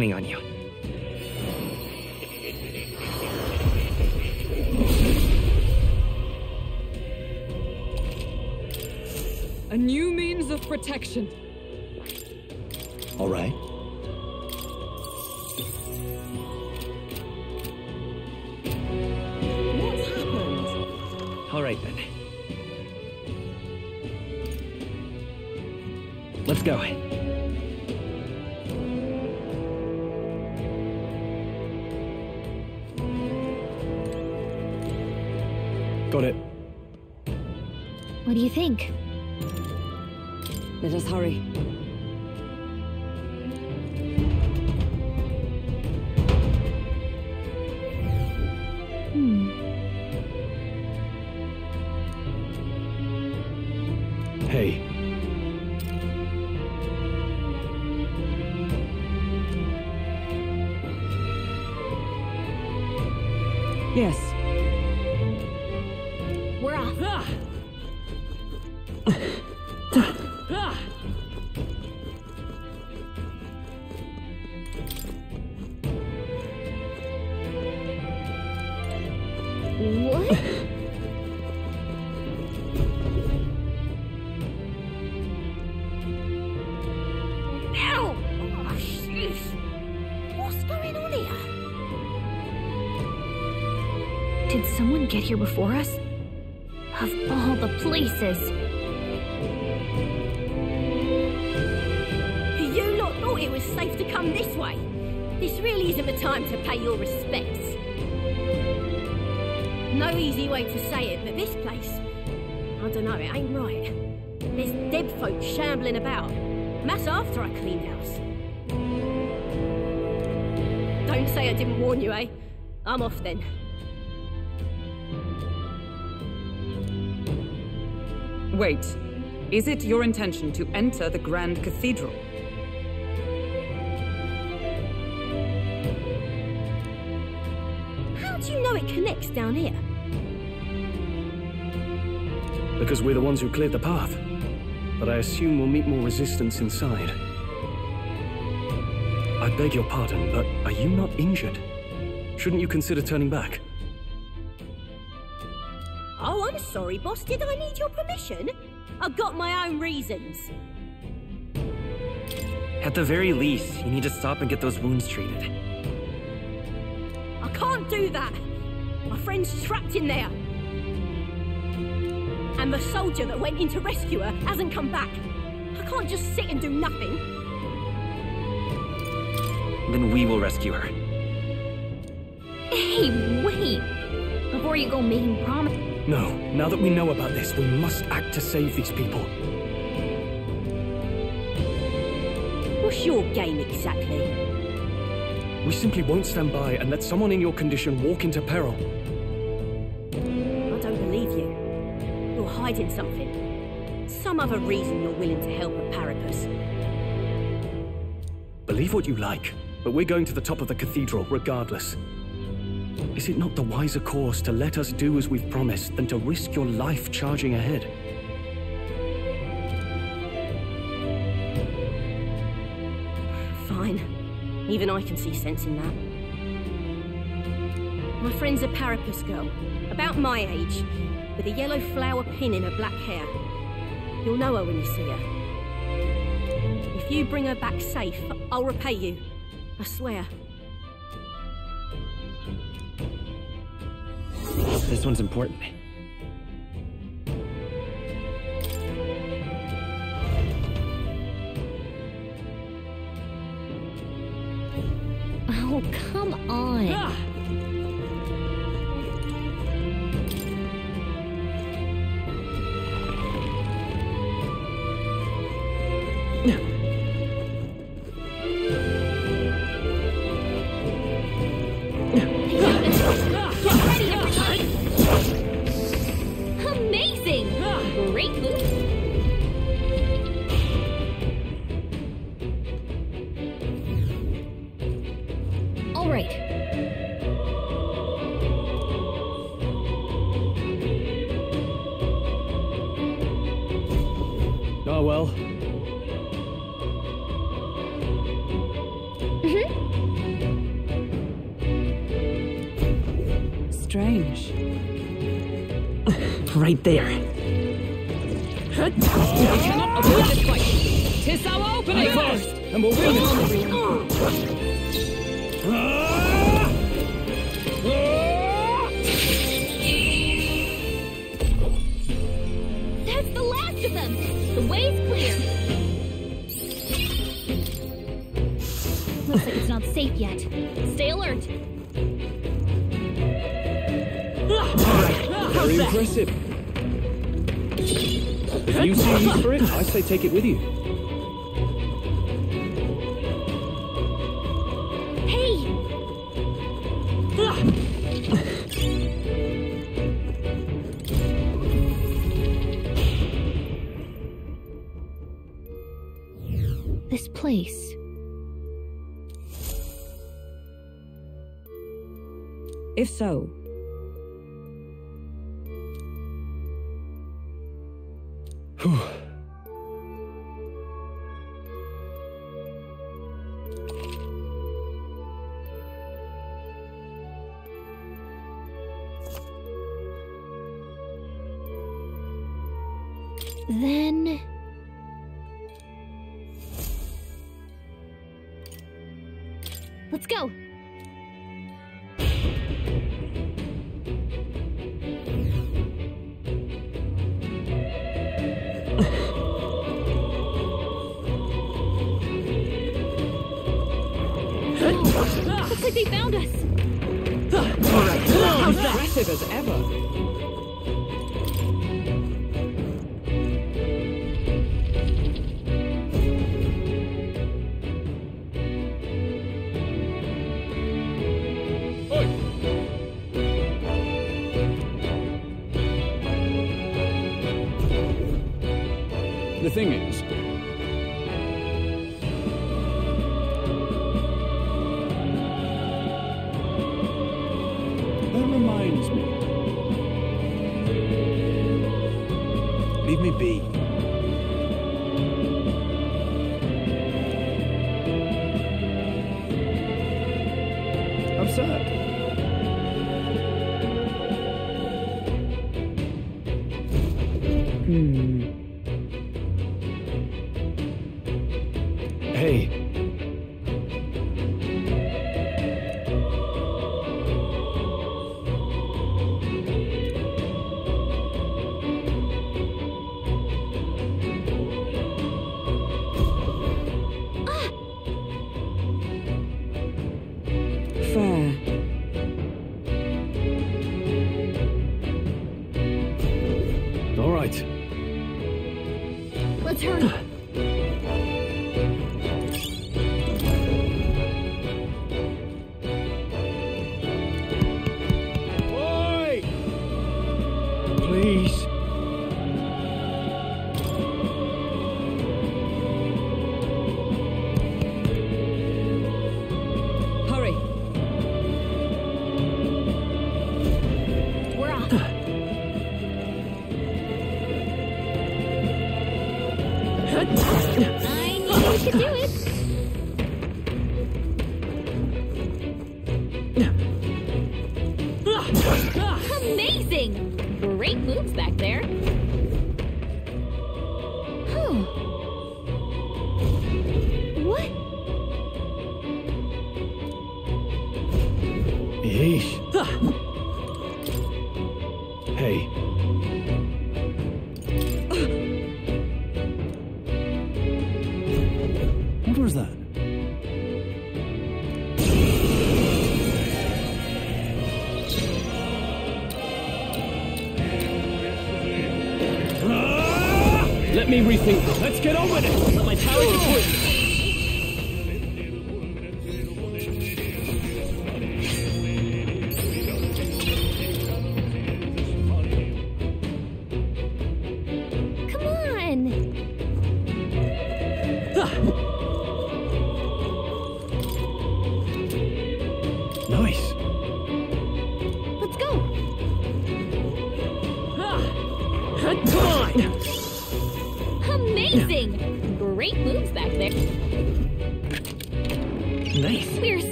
counting on you. A new means of protection. hurry. Here before us? Of all the places. You lot thought it was safe to come this way. This really isn't the time to pay your respects. No easy way to say it, but this place, I don't know, it ain't right. There's dead folk shambling about. Mass after I cleaned house. Don't say I didn't warn you, eh? I'm off then. Wait. Is it your intention to enter the Grand Cathedral? How do you know it connects down here? Because we're the ones who cleared the path. But I assume we'll meet more resistance inside. I beg your pardon, but are you not injured? Shouldn't you consider turning back? Oh, I'm sorry, boss. Did I need I've got my own reasons. At the very least, you need to stop and get those wounds treated. I can't do that. My friend's trapped in there. And the soldier that went in to rescue her hasn't come back. I can't just sit and do nothing. Then we will rescue her. Hey, wait! Before you go making promise. No, now that we know about this, we must act to save these people. What's your game exactly? We simply won't stand by and let someone in your condition walk into peril. I don't believe you. You're hiding something. Some other reason you're willing to help a Paripus. Believe what you like, but we're going to the top of the cathedral regardless. Is it not the wiser course to let us do as we've promised than to risk your life charging ahead? Fine. Even I can see sense in that. My friend's a Paripus girl, about my age, with a yellow flower pin in her black hair. You'll know her when you see her. If you bring her back safe, I'll repay you. I swear. This one's important. Take it with you.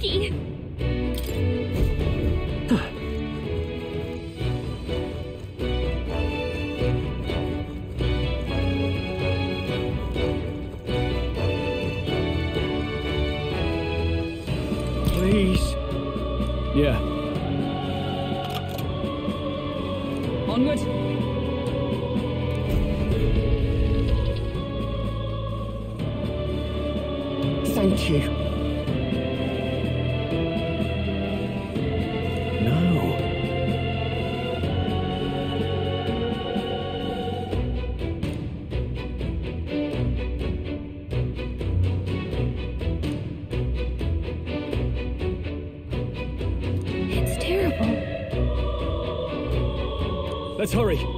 So Let's hurry.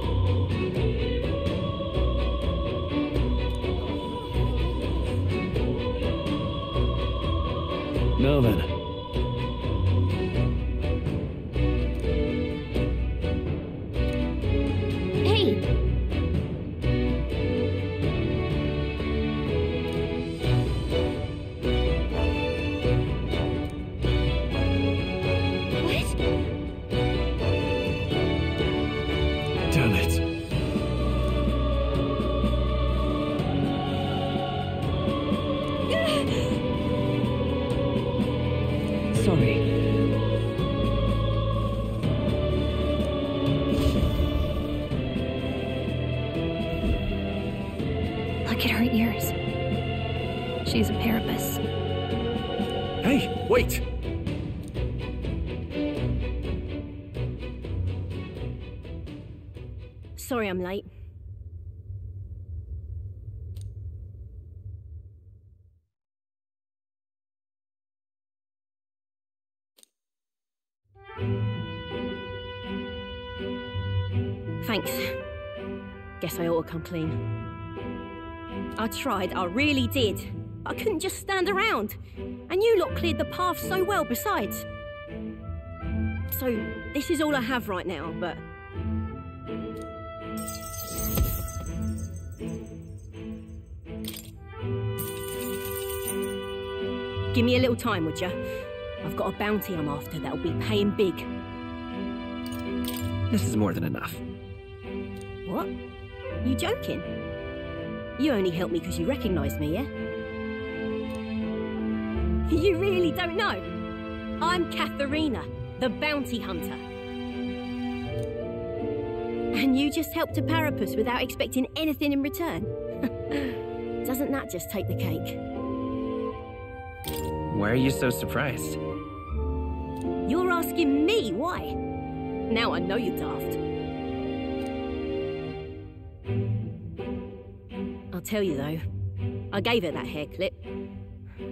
Sorry I'm late. Thanks. Guess I ought to come clean. I tried, I really did. I couldn't just stand around. And you lot cleared the path so well besides. So, this is all I have right now, but Give me a little time, would you? I've got a bounty I'm after that'll be paying big. This is more than enough. What? You joking? You only helped me because you recognised me, yeah? You really don't know? I'm Katharina, the bounty hunter. And you just helped a Paripus without expecting anything in return? Doesn't that just take the cake? Why are you so surprised? You're asking me why? Now I know you're daft. I'll tell you though, I gave her that hair clip.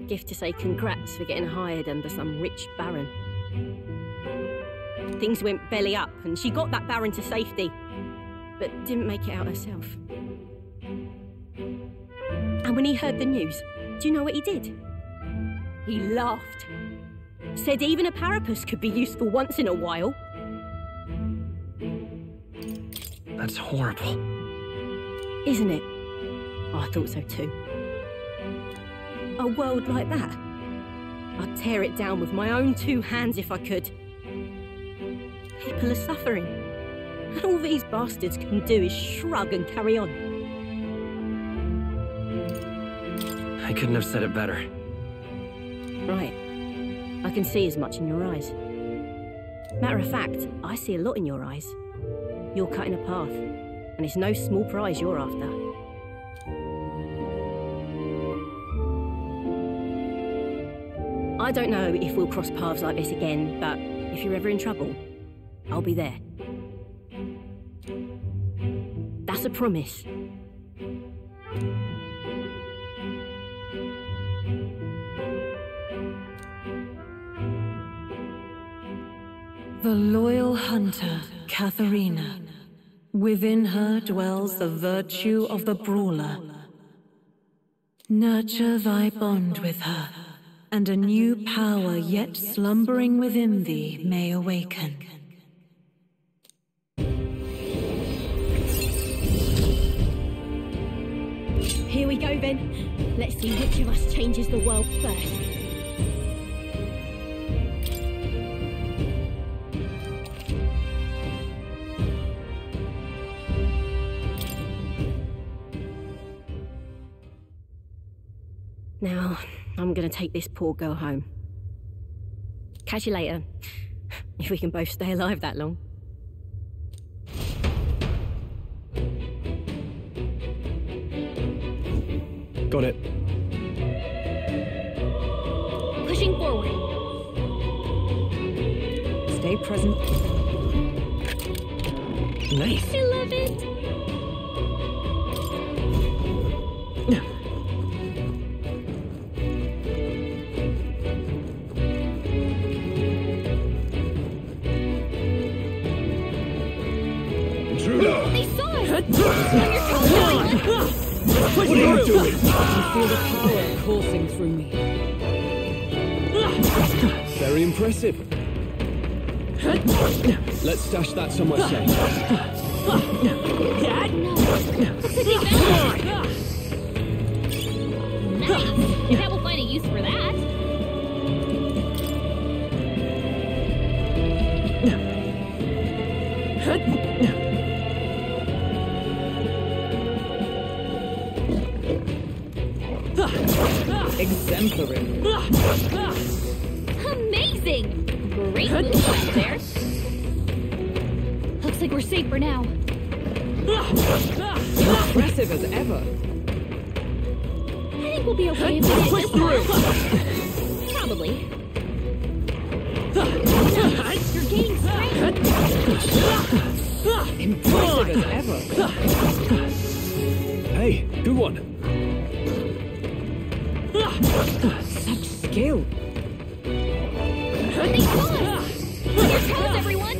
Gift to say congrats for getting hired under some rich baron. Things went belly up and she got that baron to safety, but didn't make it out herself. And when he heard the news, do you know what he did? He laughed. Said even a Paripus could be useful once in a while. That's horrible. Isn't it? Oh, I thought so too. A world like that? I'd tear it down with my own two hands if I could. People are suffering. And all these bastards can do is shrug and carry on. I couldn't have said it better. I can see as much in your eyes. Matter of fact, I see a lot in your eyes. You're cutting a path, and it's no small prize you're after. I don't know if we'll cross paths like this again, but if you're ever in trouble, I'll be there. That's a promise. Katharina. Within her dwells the virtue of the brawler. Nurture thy bond with her, and a new power yet slumbering within thee may awaken. Here we go then. Let's see which of us changes the world first. Now, I'm gonna take this poor girl home. Catch you later. If we can both stay alive that long. Got it. Pushing forward. Stay present. Nice. I love it. What are you doing? I feel the power coursing through me. Very impressive. Let's stash that somewhere safe. Nice. Yeah, we'll find a use for that. Exemplary. Amazing! Great move out there. Looks like we're safe for now. Impressive as ever. I think we'll be okay if we hit this. Probably. You're gaining strength. Impressive as ever. Hey, good one. Such skill. They saw! On your everyone!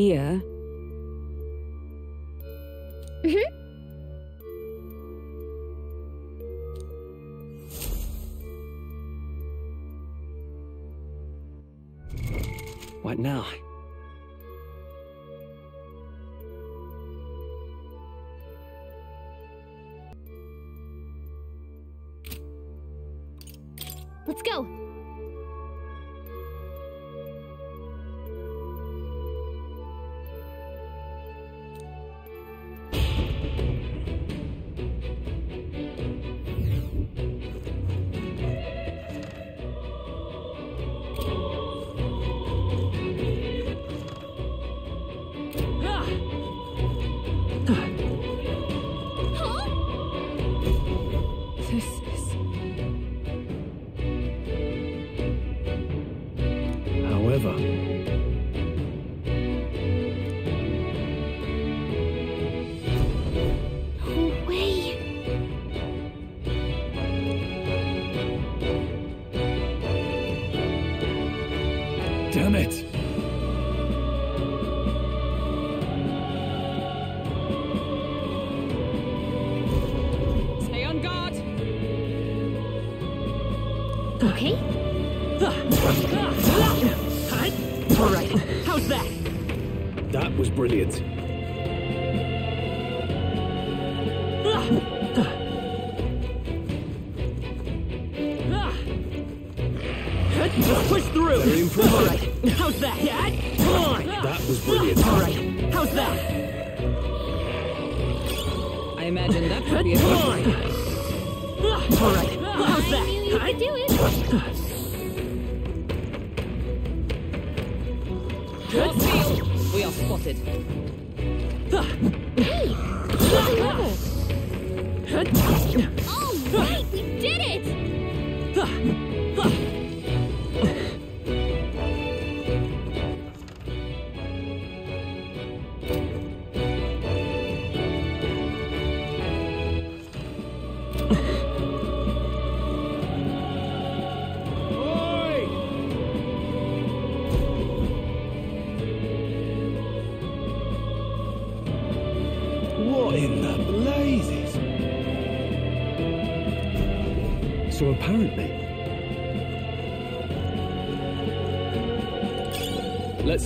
idea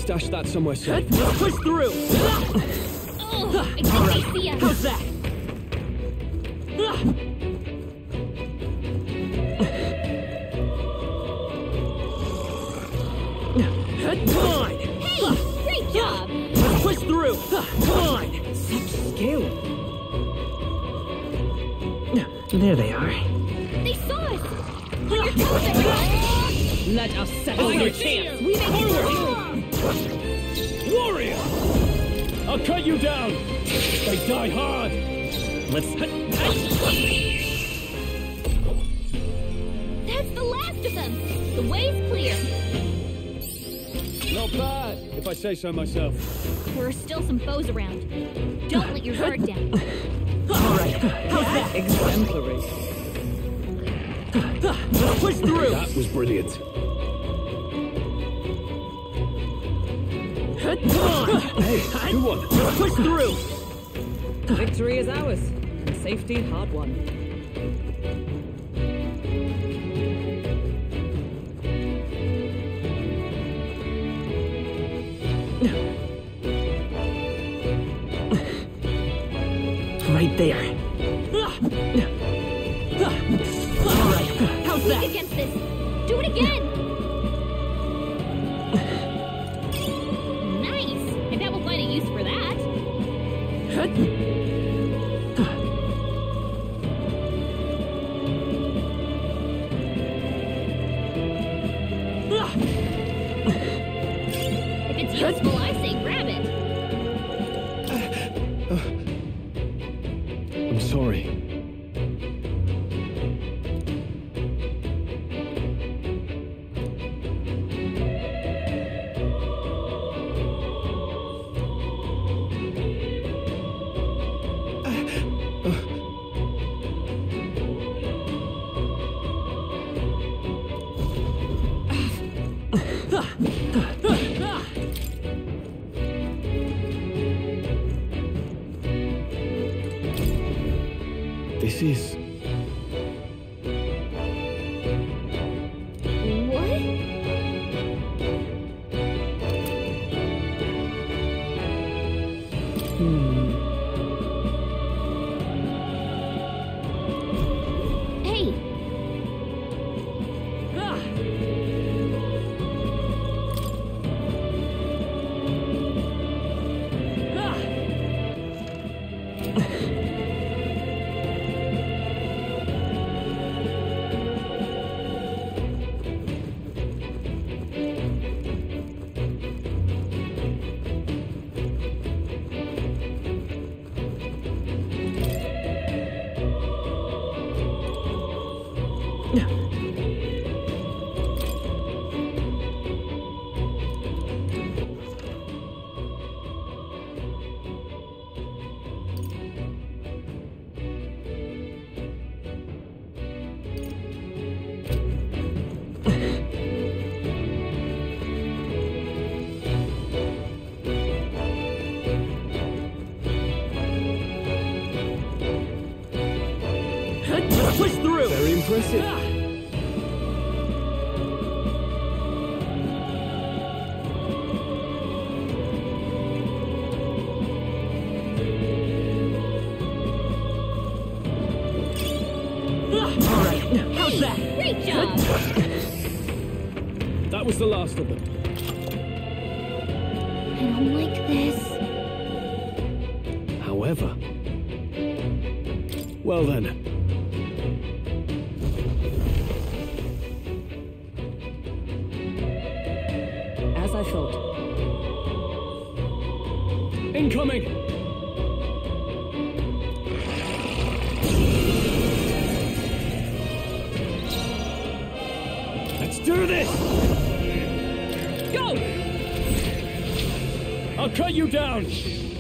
stash that somewhere safe. Let's push through! on myself. There are still some foes around. Don't let your guard down. All right, how's that exemplary? Push through! That was brilliant. Come on! Hey, go on! Push through! Victory is ours. Safety, hard one. was the last of them. I don't like this. However... Well then. As I thought. Incoming! do this! I'll cut you down!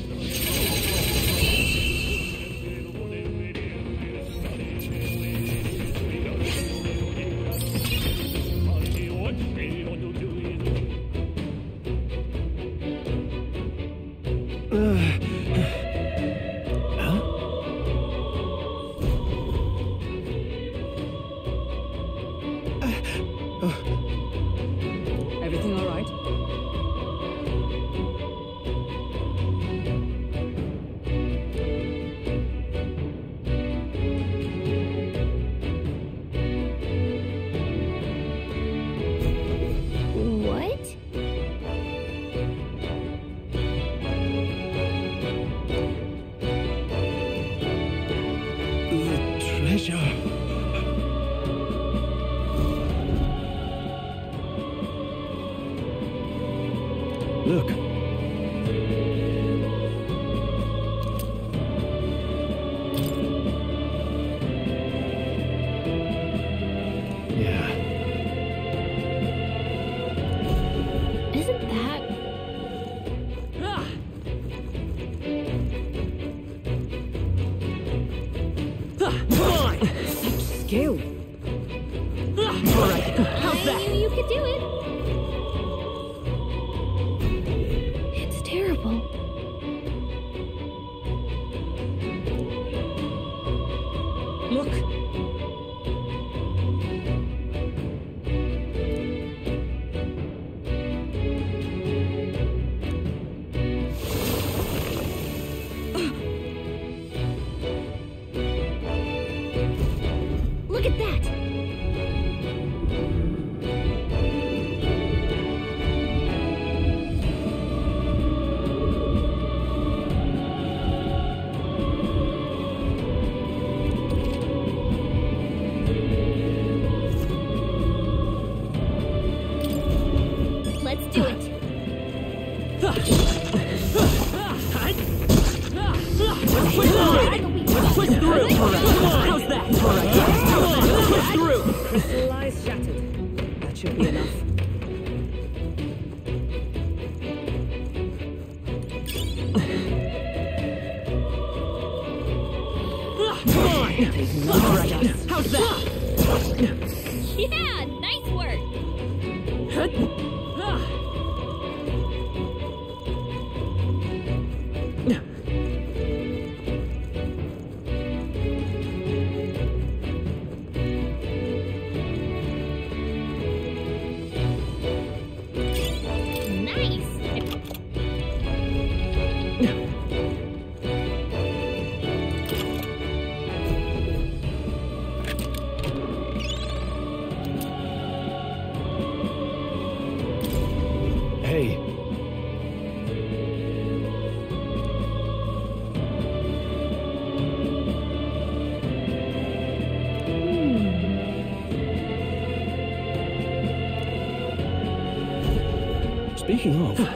Speaking of.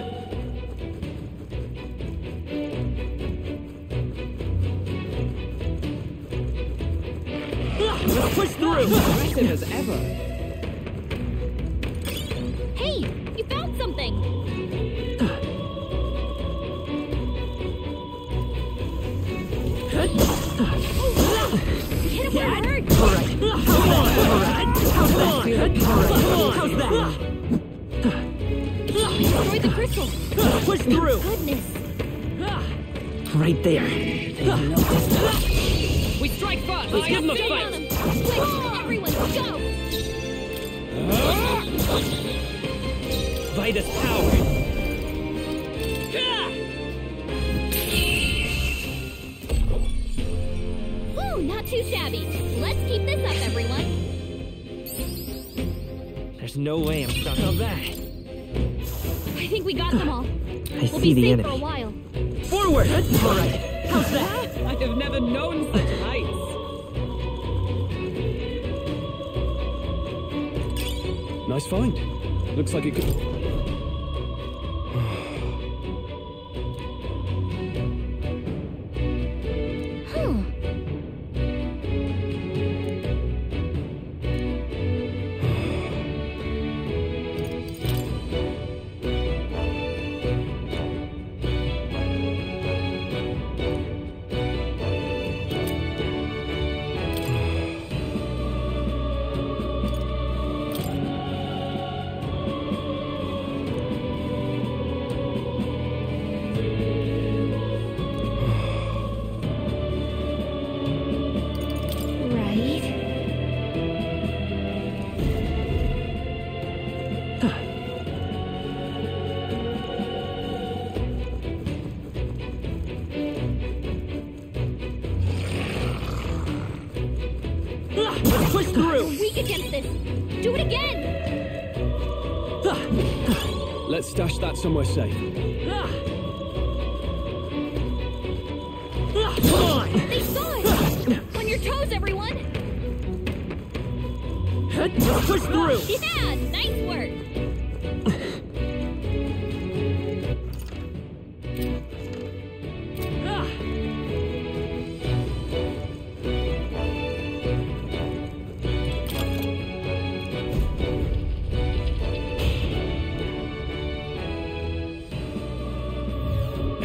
No way I'm stuck on that. I think we got them all. I we'll see be the safe for a while. Forward! Alright. How's that? I have never known such heights. Nice find. Looks like it could. Somewhere safe.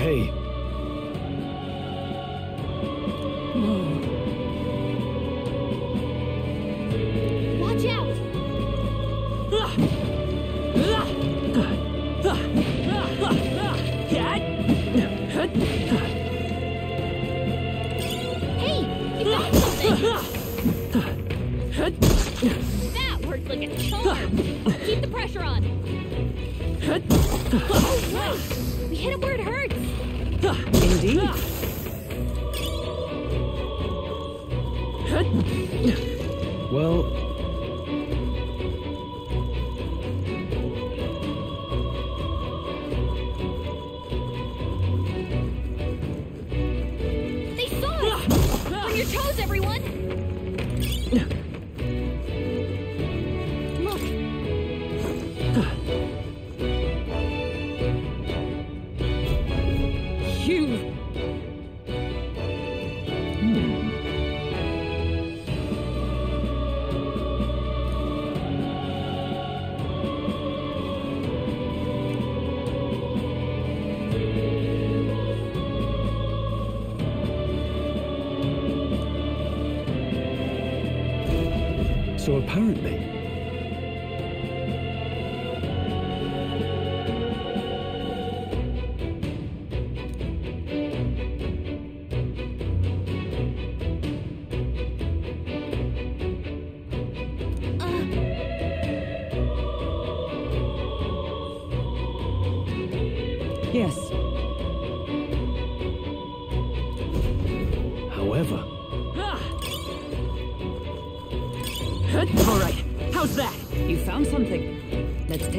Hey,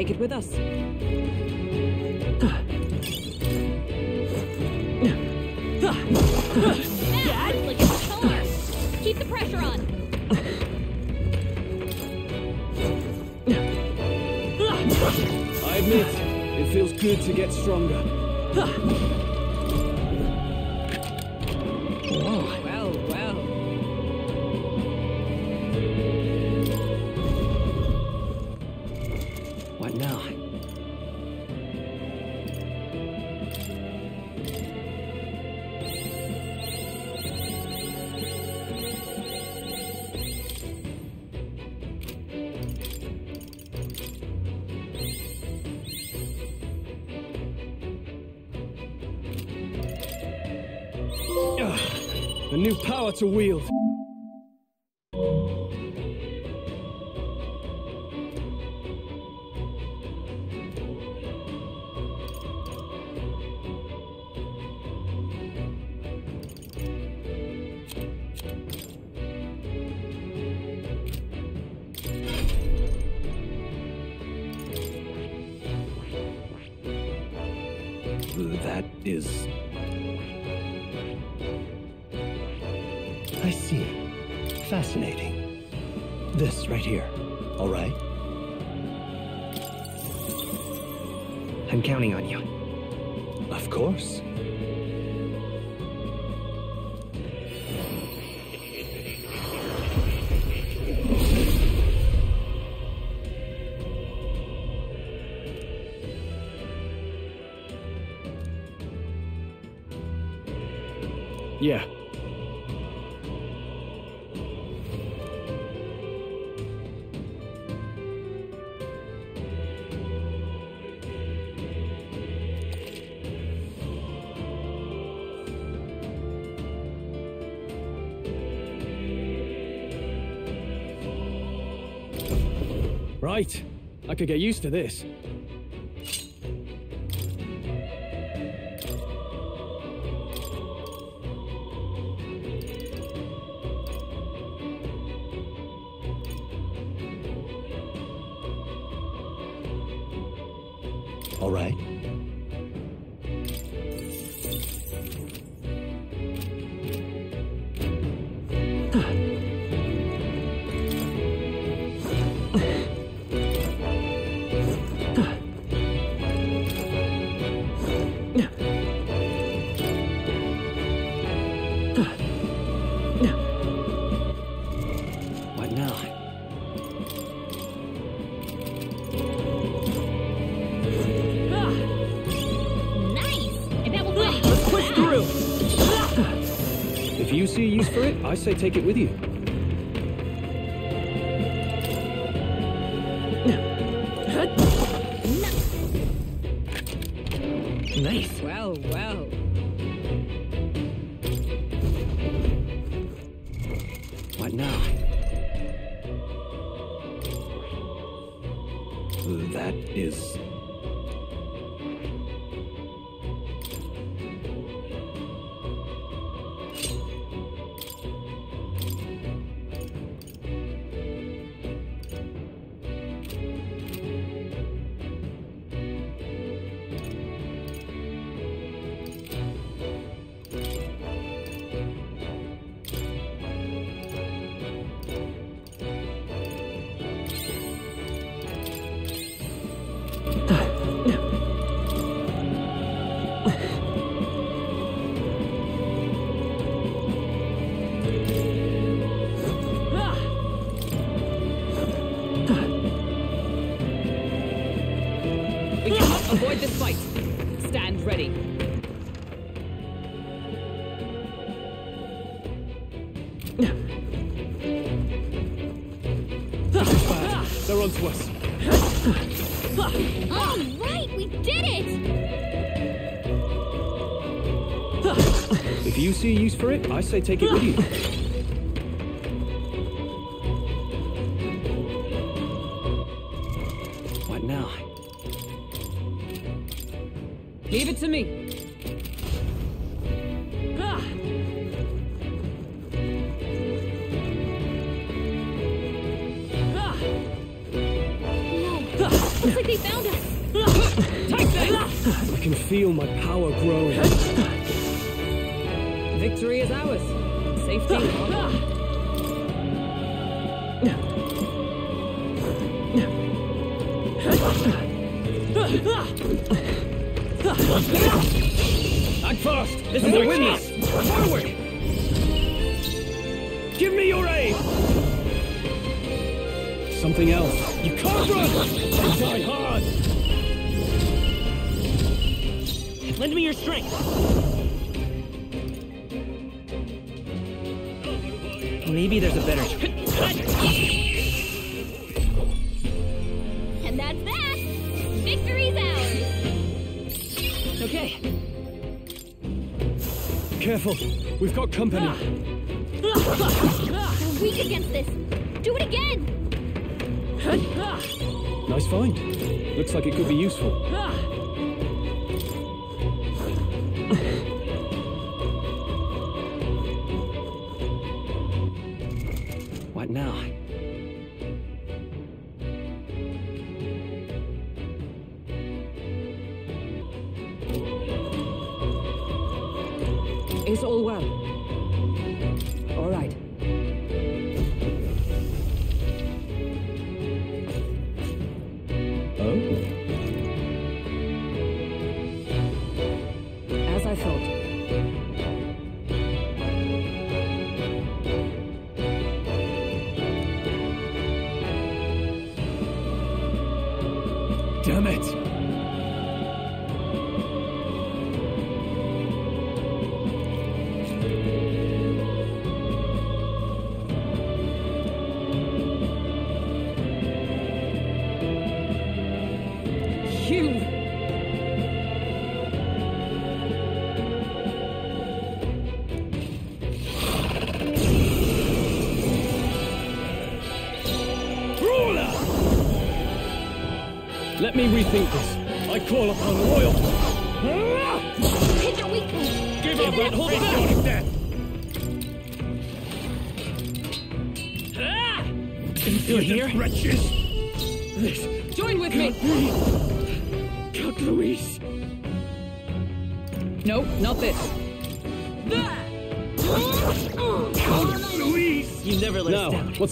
take it with us. that worked like a charm. Keep the pressure on. I admit, it feels good to get stronger. To wield. I could get used to this. Say take it with you. They're on to us. All right, we did it! If you see a use for it, I say take it with you. What now? Leave it to me. feel my power growing. Victory is ours. Safety Act fast! This is a witness. Forward! Give me your aid! Something else. You can't run! Die hard! Lend me your strength. Maybe there's a better... And that's that! Victory's ours! Okay. Careful. We've got company. We're weak against this. Do it again! Nice find. Looks like it could be useful. Ah.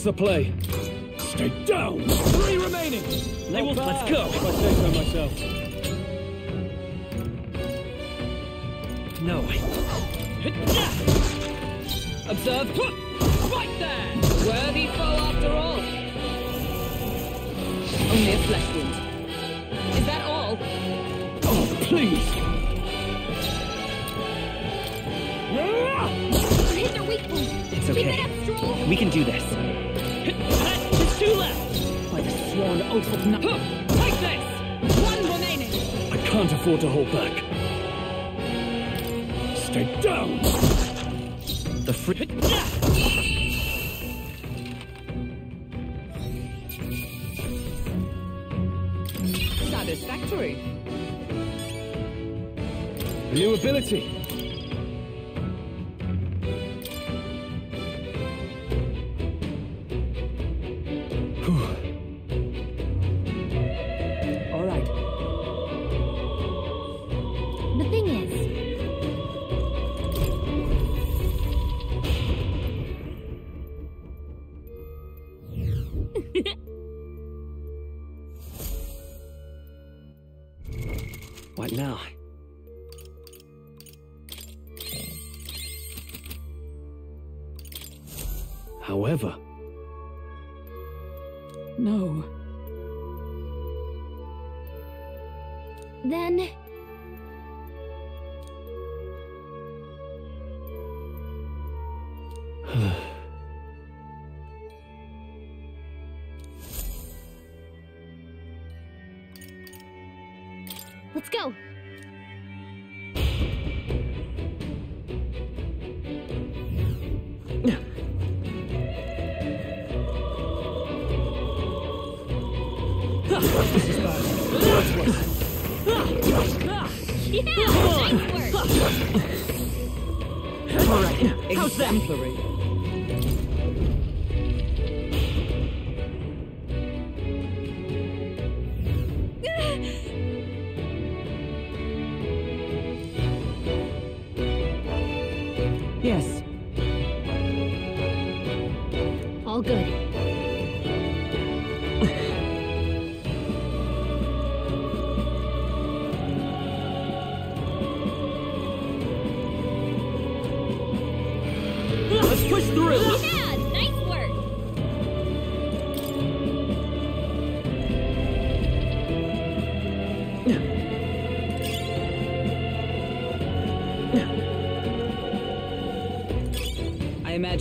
The play?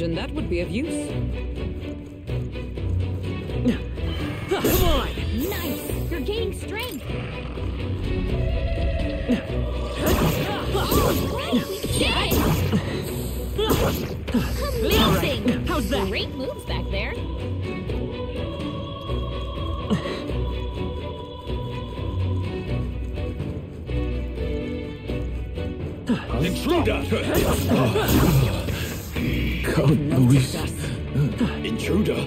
Imagine that would be of use. Come on! Nice. You're gaining strength. Amazing! How's that? Great moves back there. Intruder! Count Louis. Intruder! All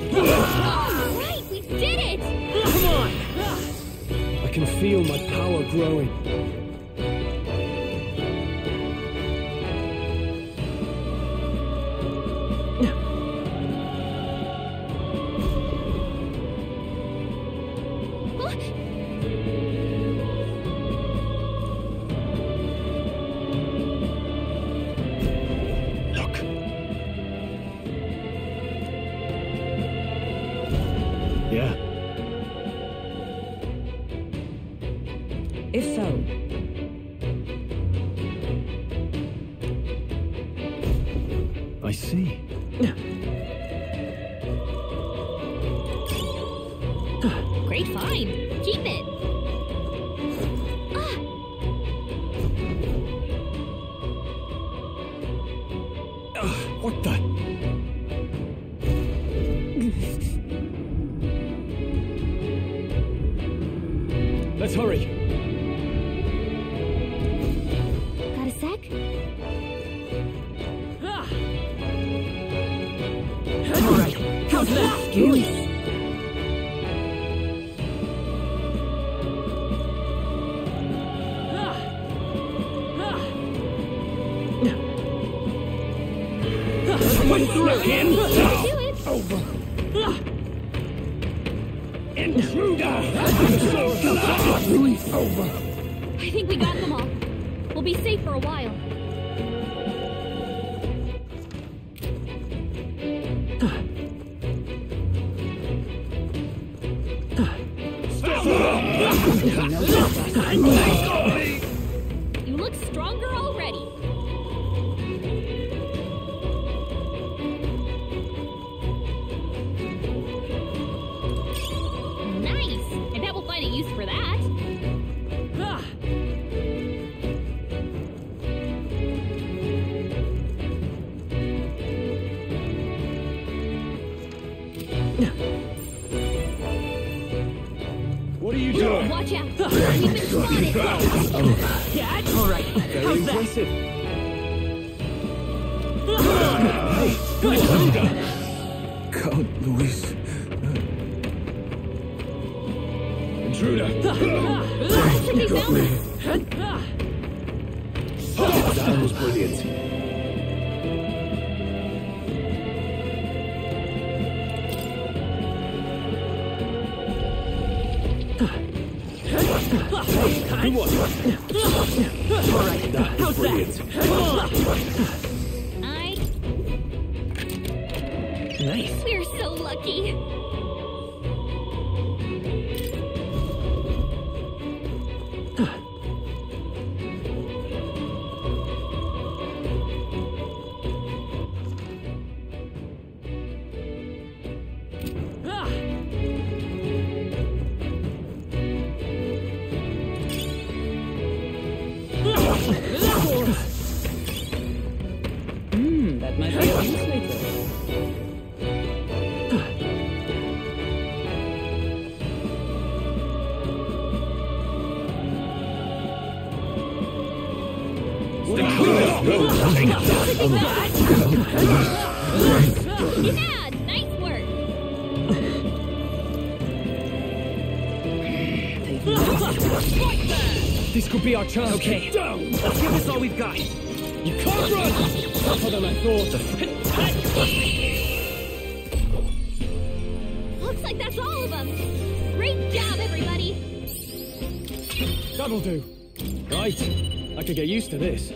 right, we did it! Come on! I can feel my power growing. Our chance. Okay. Down! Let's give this all we've got. You can't run! Tougher than I thought. Looks like that's all of them. Great job, everybody. That'll do. Right. I could get used to this.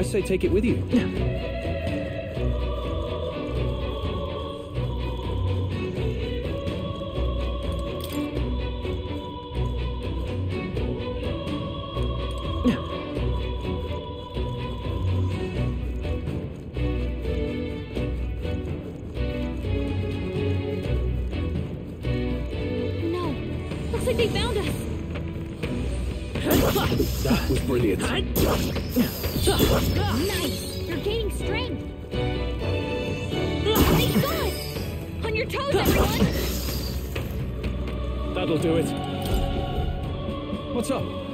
I say take it with you. your toes, everyone! That'll do it. What's up?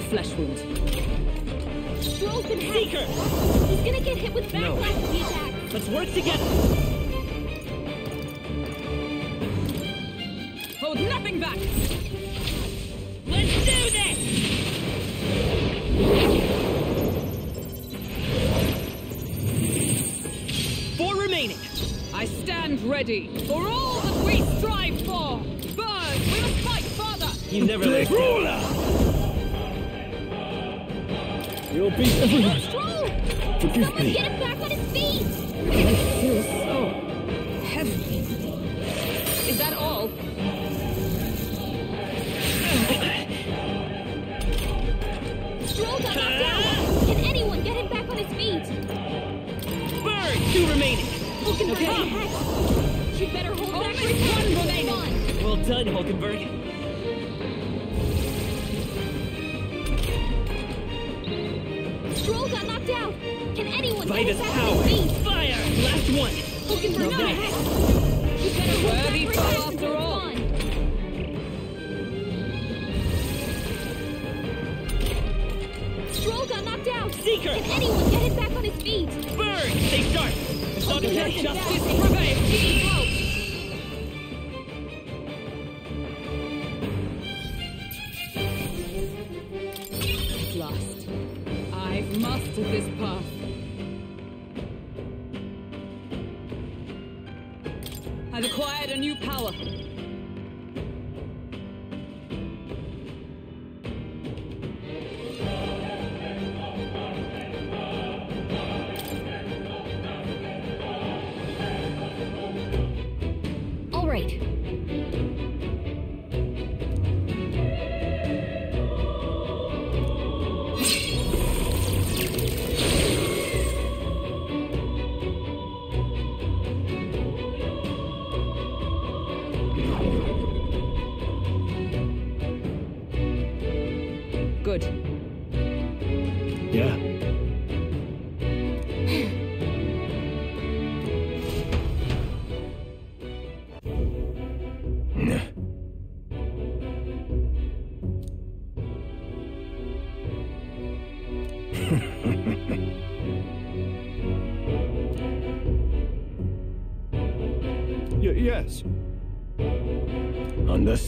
a flesh wound. Seeker! He's gonna get hit with backlash no. Let's work together!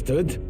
Understood.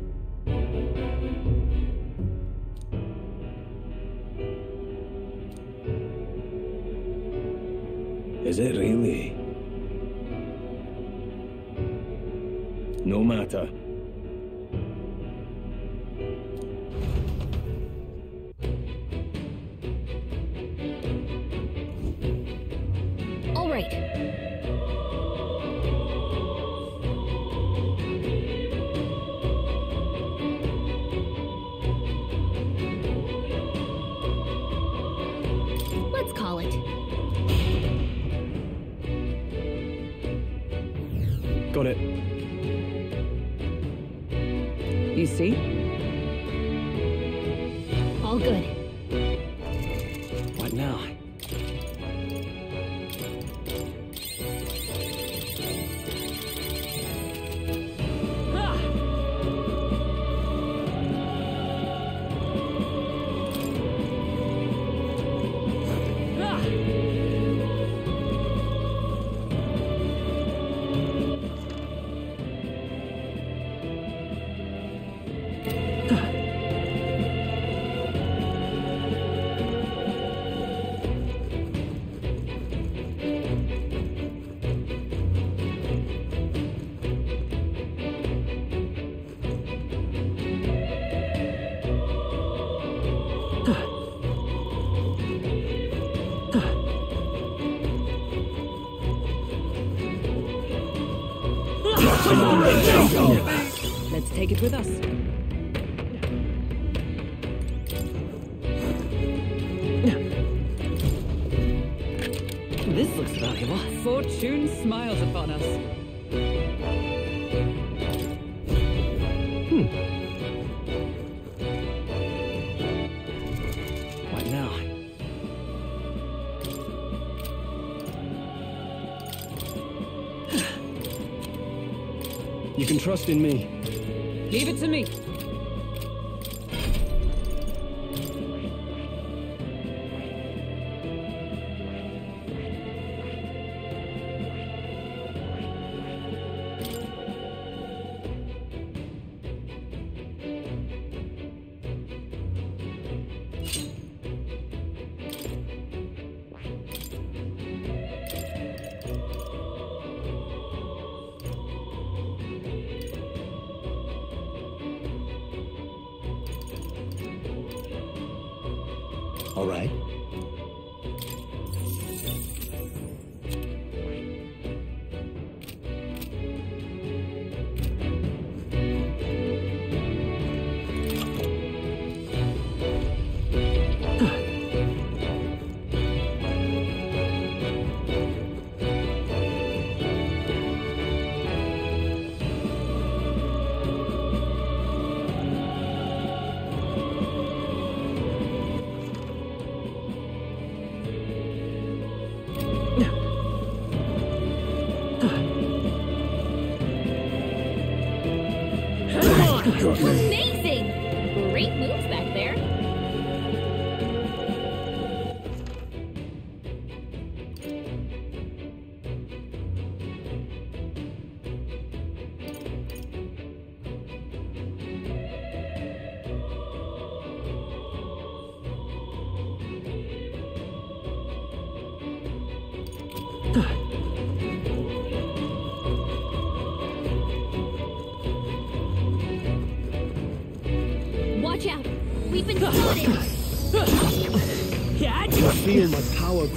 Let's take it with us. This looks valuable. Fortune smiles upon us. trust in me. Leave it to me.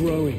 Growing.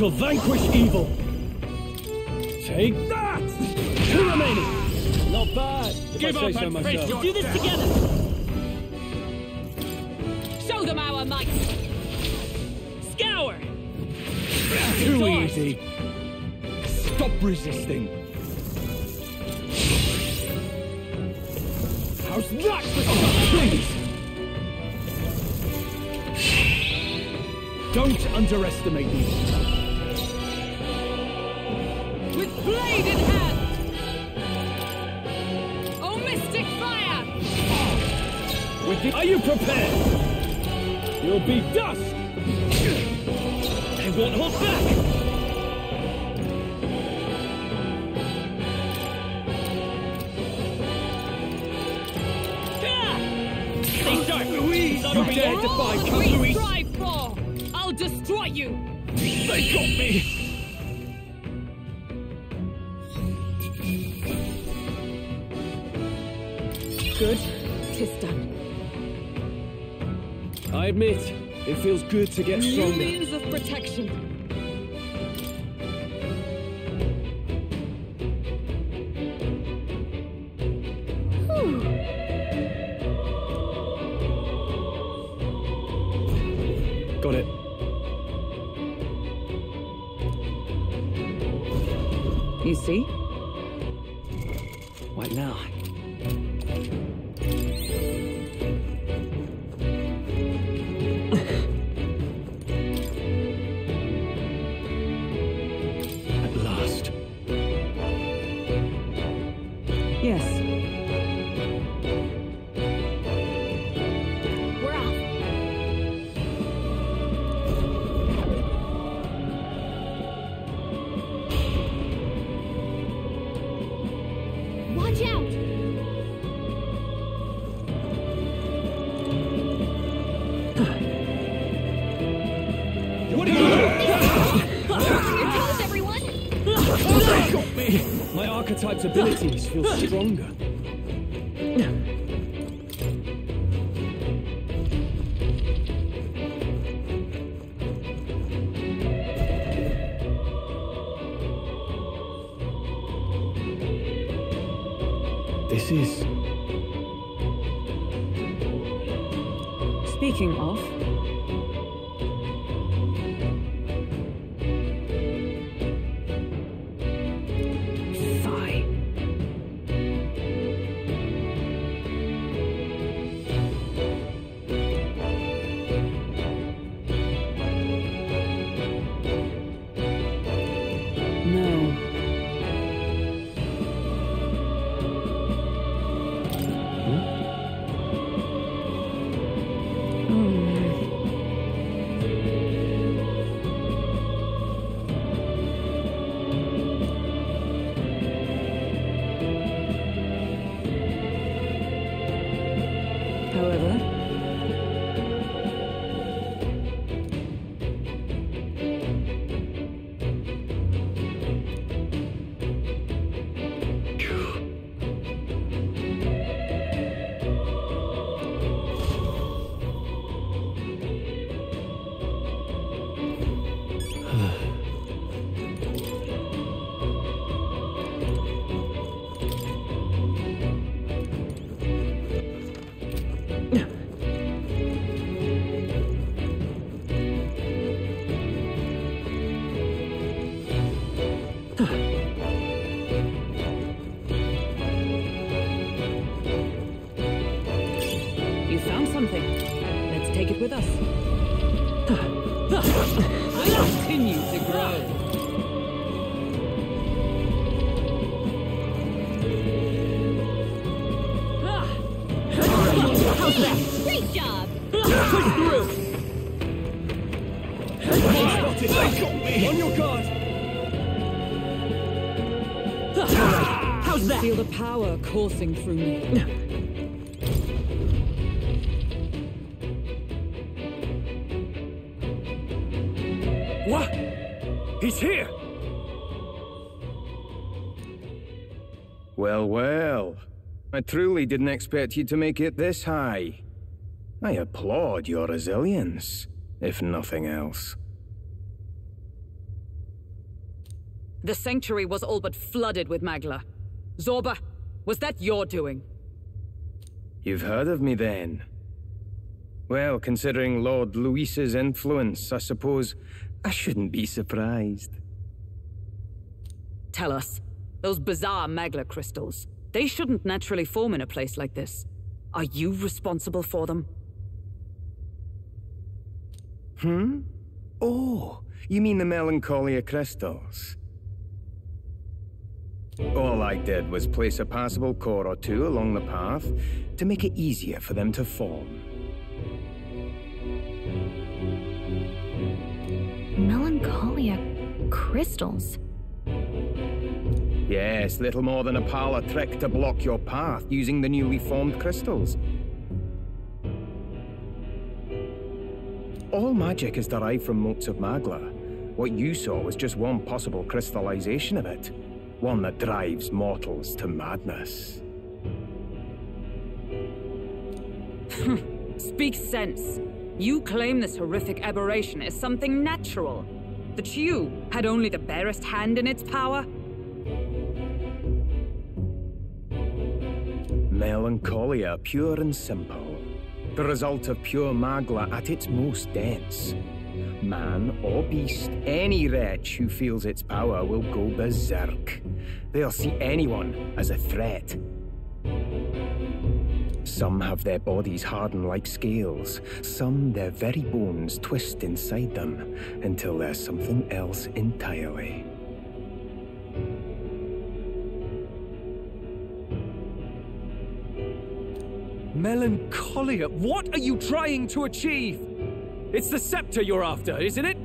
Shall vanquish evil. Take that! Two remaining. Not bad. If Give I say up so and face myself. your Do this together. Show them our might. Scour! Too Yours. easy. Stop resisting. How's that for Please. Don't underestimate me. The, are you prepared? You'll be dust. They won't hold back! Louise, you dare defy Louise? for! I'll destroy you! They got me. I admit, It feels good to get New stronger. means of protection. Feel stronger. Coursing through me. What? He's here! Well, well. I truly didn't expect you to make it this high. I applaud your resilience, if nothing else. The sanctuary was all but flooded with Magla. Zorba, was that your doing? You've heard of me then? Well, considering Lord Louis's influence, I suppose I shouldn't be surprised. Tell us, those bizarre Magla crystals, they shouldn't naturally form in a place like this. Are you responsible for them? Hmm? Oh, you mean the Melancholia crystals? All I did was place a passable core or two along the path to make it easier for them to form. Melancholia crystals. Yes, little more than a parlor trick to block your path using the newly formed crystals. All magic is derived from motes of Magla. What you saw was just one possible crystallization of it. One that drives mortals to madness. Speak sense. You claim this horrific aberration is something natural. That you had only the barest hand in its power? Melancholia, pure and simple. The result of pure magla at its most dense. Man or beast, any wretch who feels its power will go berserk. They'll see anyone as a threat. Some have their bodies harden like scales. Some their very bones twist inside them until they're something else entirely. Melancholia? What are you trying to achieve? It's the scepter you're after, isn't it?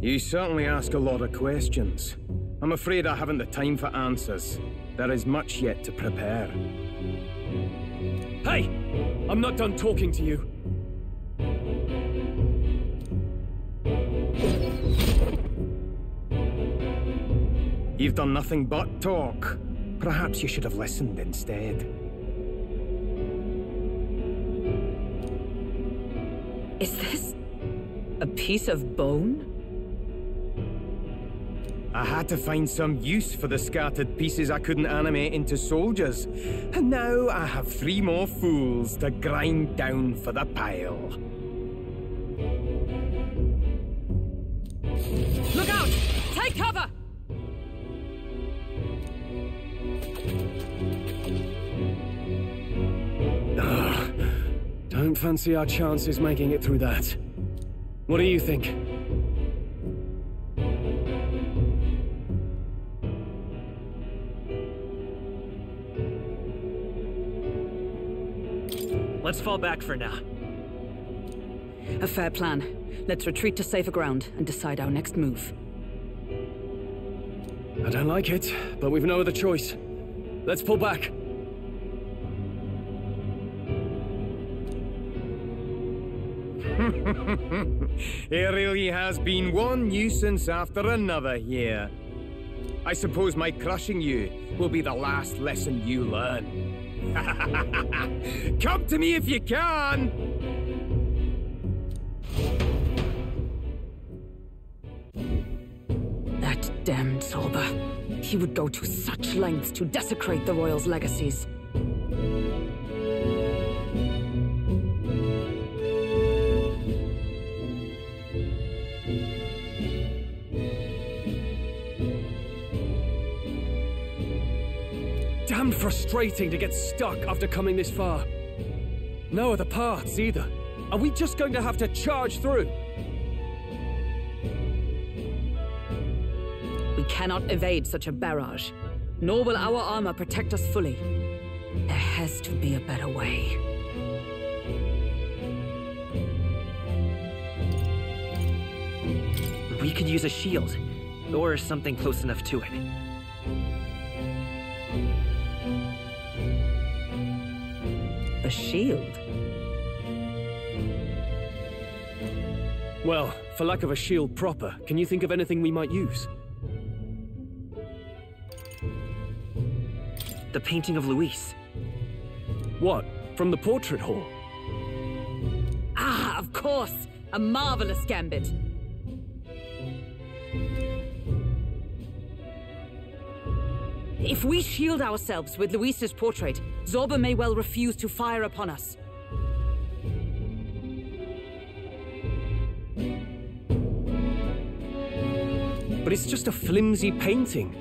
You certainly ask a lot of questions. I'm afraid I haven't the time for answers. There is much yet to prepare. Hey! I'm not done talking to you. You've done nothing but talk. Perhaps you should have listened instead. Piece of bone? I had to find some use for the scattered pieces I couldn't animate into soldiers. And now I have three more fools to grind down for the pile. Look out! Take cover! Ugh. Don't fancy our chances making it through that. What do you think? Let's fall back for now. A fair plan. Let's retreat to safer ground and decide our next move. I don't like it, but we've no other choice. Let's pull back. it really has been one nuisance after another here. I suppose my crushing you will be the last lesson you learn. Come to me if you can! That damned Zorba. He would go to such lengths to desecrate the Royals' legacies. Frustrating to get stuck after coming this far. No other paths either. Are we just going to have to charge through? We cannot evade such a barrage, nor will our armor protect us fully. There has to be a better way. We could use a shield, or something close enough to it. A shield? Well, for lack of a shield proper, can you think of anything we might use? The painting of Louis. What? From the portrait hall? Ah, of course! A marvelous gambit! If we shield ourselves with Louis's portrait, Zorba may well refuse to fire upon us. But it's just a flimsy painting.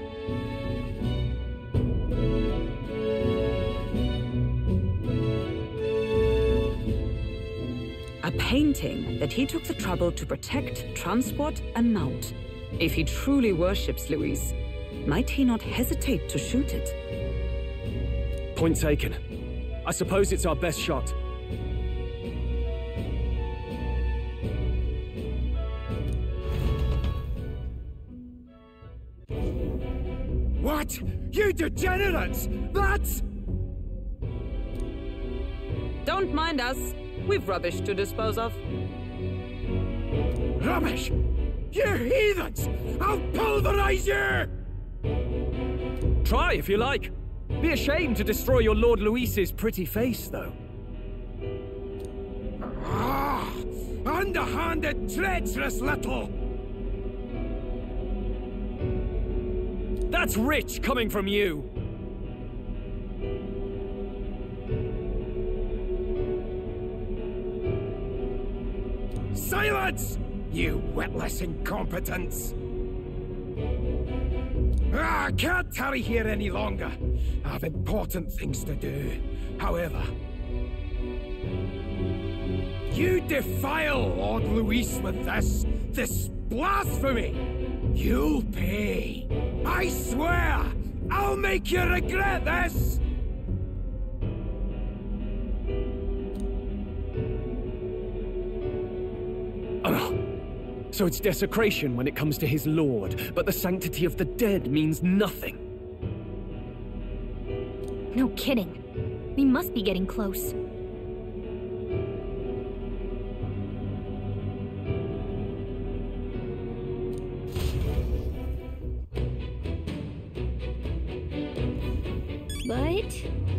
A painting that he took the trouble to protect, transport, and mount. If he truly worships Louis, might he not hesitate to shoot it? Point taken. I suppose it's our best shot. What? You degenerates! That's... Don't mind us. We've rubbish to dispose of. Rubbish! You heathens! I'll pulverize you! Try if you like. Be ashamed to destroy your Lord Louis's pretty face, though. Ah! Underhanded, treacherous little! That's rich coming from you! Silence! You witless incompetents! Ah, I can't tarry here any longer. I have important things to do. However, you defile Lord Louis with this, this blasphemy! You'll pay! I swear! I'll make you regret this! So it's desecration when it comes to his lord, but the sanctity of the dead means nothing. No kidding. We must be getting close. But...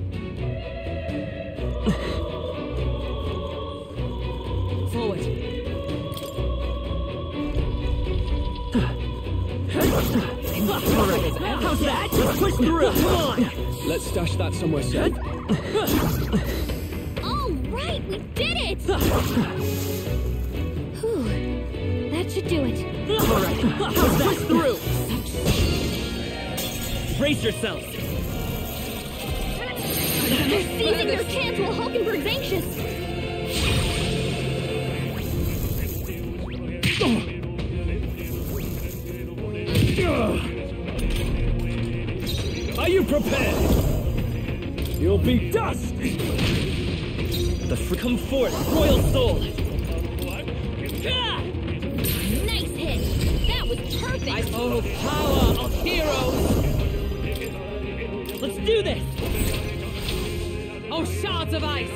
How's that? Just push through! Come on! Let's stash that somewhere safe. All right, we did it! Whew. That should do it. Alright, how's that? Push through! Brace yourselves! They're seizing their chance while Hulkenberg's anxious. Are you prepared? You'll be dust! The fr- come forth, royal soul! Nice hit. That was perfect. Oh, power of heroes! Let's do this! Oh, shards of ice!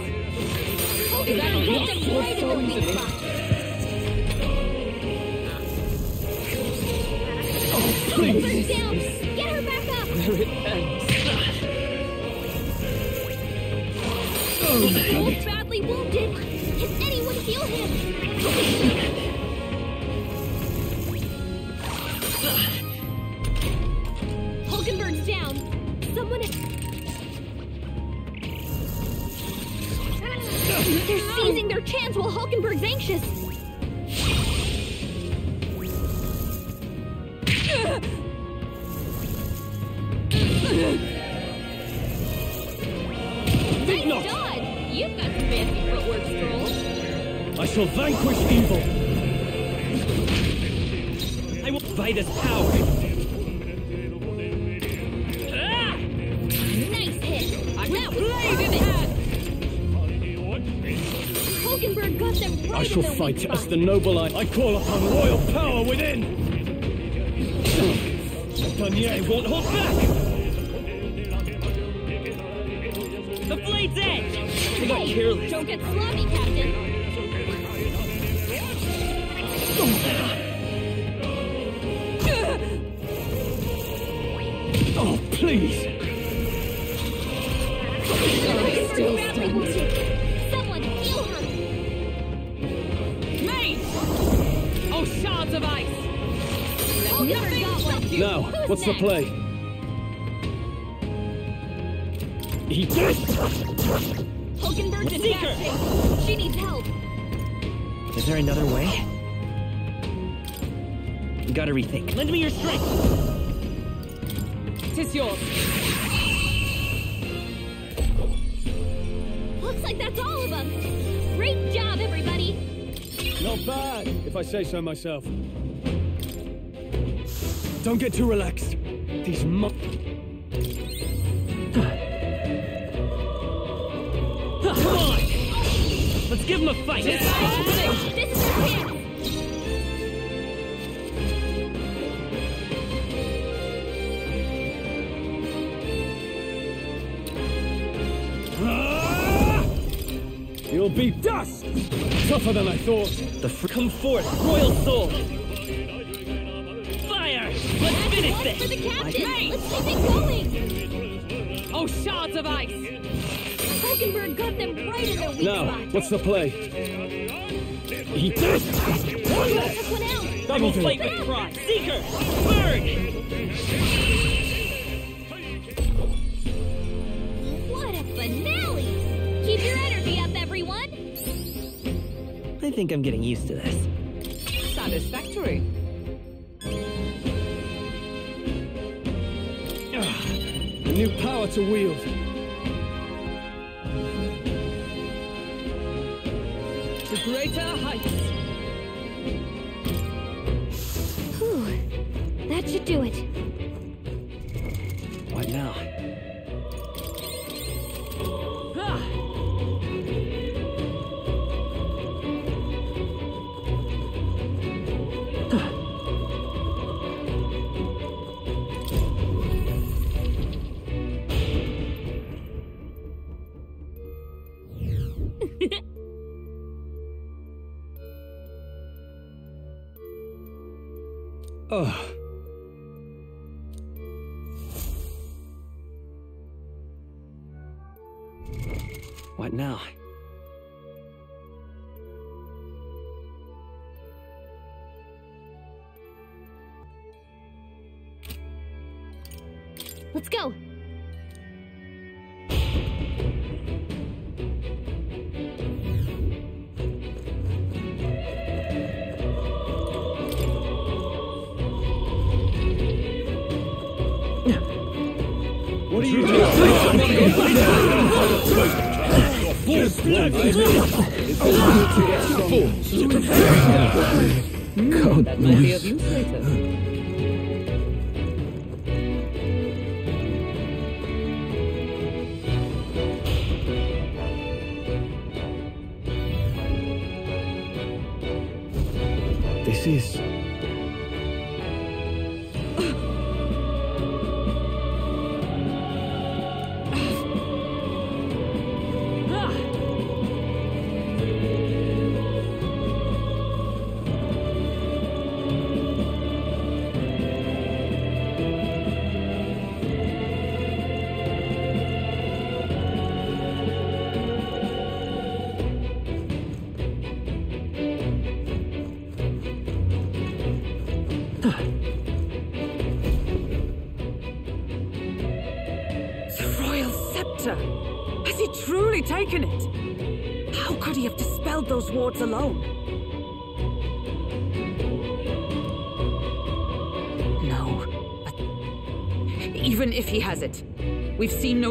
Hulkenberg hit them right in the Where it ends. He's badly wounded. Can anyone heal him? Hulkenberg's down. Someone. They're seizing their chance while Hulkenberg's anxious. Their fight weak as spot. the noble I... I call upon royal power within! Danier won't hold back! The blade's edge! I got Hey, careless. Don't get sloppy, Captain. Now, Who's what's the next? play? Eat this! Hulkenberg's in Seeker! She needs help. Is there another way? You gotta rethink. Lend me your strength! Tis yours! Looks like that's all of us. Great job, everybody. Not bad, if I say so myself. Don't get too relaxed. Let's give him a fight! This is your chance. You'll be dust! Tougher than I thought. The fr- come forth, royal soul! Fire! Let's finish One for the captain. Let's keep it going. Oh, shards of ice! Hulkenberg got them right in their weak Now, spot. what's the play? He did! One out. Double plate with pride. Seeker! Third! What a finale! Keep your energy up, everyone! I think I'm getting used to this. Satisfactory. A new power to wield.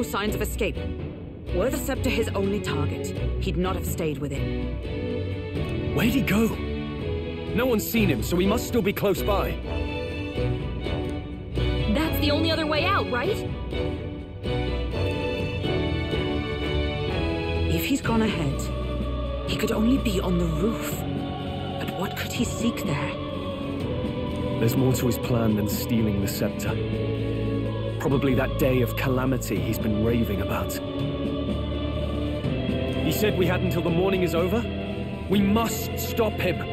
No signs of escape. Were the scepter his only target, he'd not have stayed with within. Where'd he go? No one's seen him, so he must still be close by. That's the only other way out, right? If he's gone ahead, he could only be on the roof. But what could he seek there? There's more to his plan than stealing the scepter. Probably that day of calamity he's been raving about. He said we had until the morning is over? We must stop him!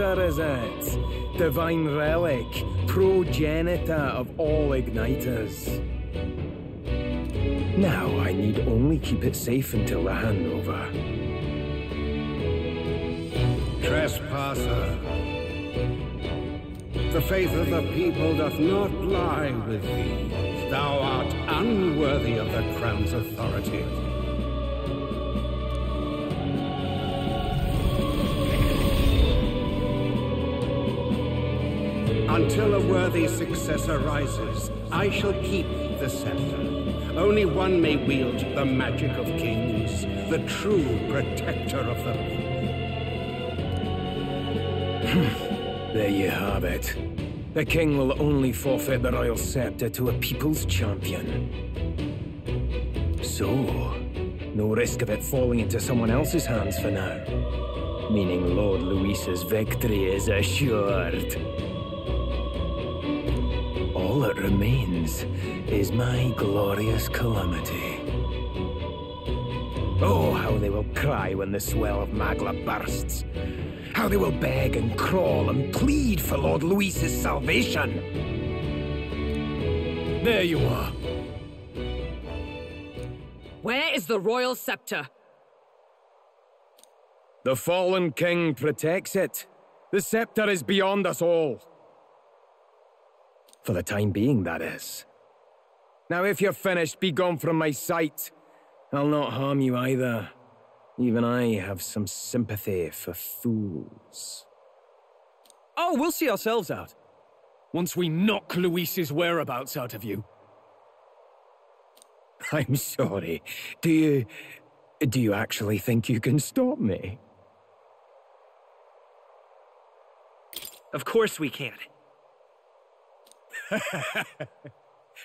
Scepter, is it? Divine relic, progenitor of all igniters. Now I need only keep it safe until the handover. Trespasser. The faith of the people doth not lie with thee. Thou art unworthy of the crown's authority. Until a worthy successor rises, I shall keep the scepter. Only one may wield the magic of kings, the true protector of the them. there you have it. The king will only forfeit the royal scepter to a people's champion. So, no risk of it falling into someone else's hands for now. Meaning Lord Louis's victory is assured. Is my glorious calamity. Oh, how they will cry when the swell of Magla bursts. How they will beg and crawl and plead for Lord Louis's salvation. There you are. Where is the royal scepter? The fallen king protects it. The scepter is beyond us all. For the time being, that is. Now, if you're finished, be gone from my sight. I'll not harm you either. Even I have some sympathy for fools. Oh, we'll see ourselves out. Once we knock Louis's whereabouts out of you. I'm sorry. Do you... do you actually think you can stop me? Of course we can.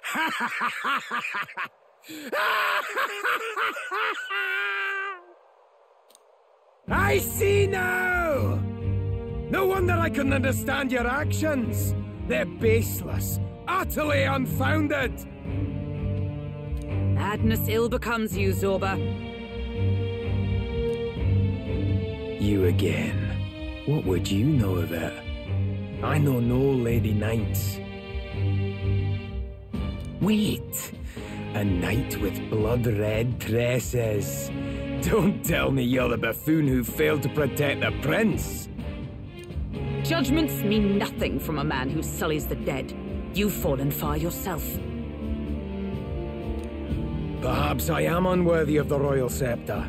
I see now! No wonder I couldn't understand your actions. They're baseless, utterly unfounded. Madness ill becomes you, Zorba. You again. What would you know of it? I know no Lady Knights. Wait! A knight with blood-red tresses. Don't tell me you're the buffoon who failed to protect the prince. Judgments mean nothing from a man who sullies the dead. You've fallen far yourself. Perhaps I am unworthy of the royal scepter,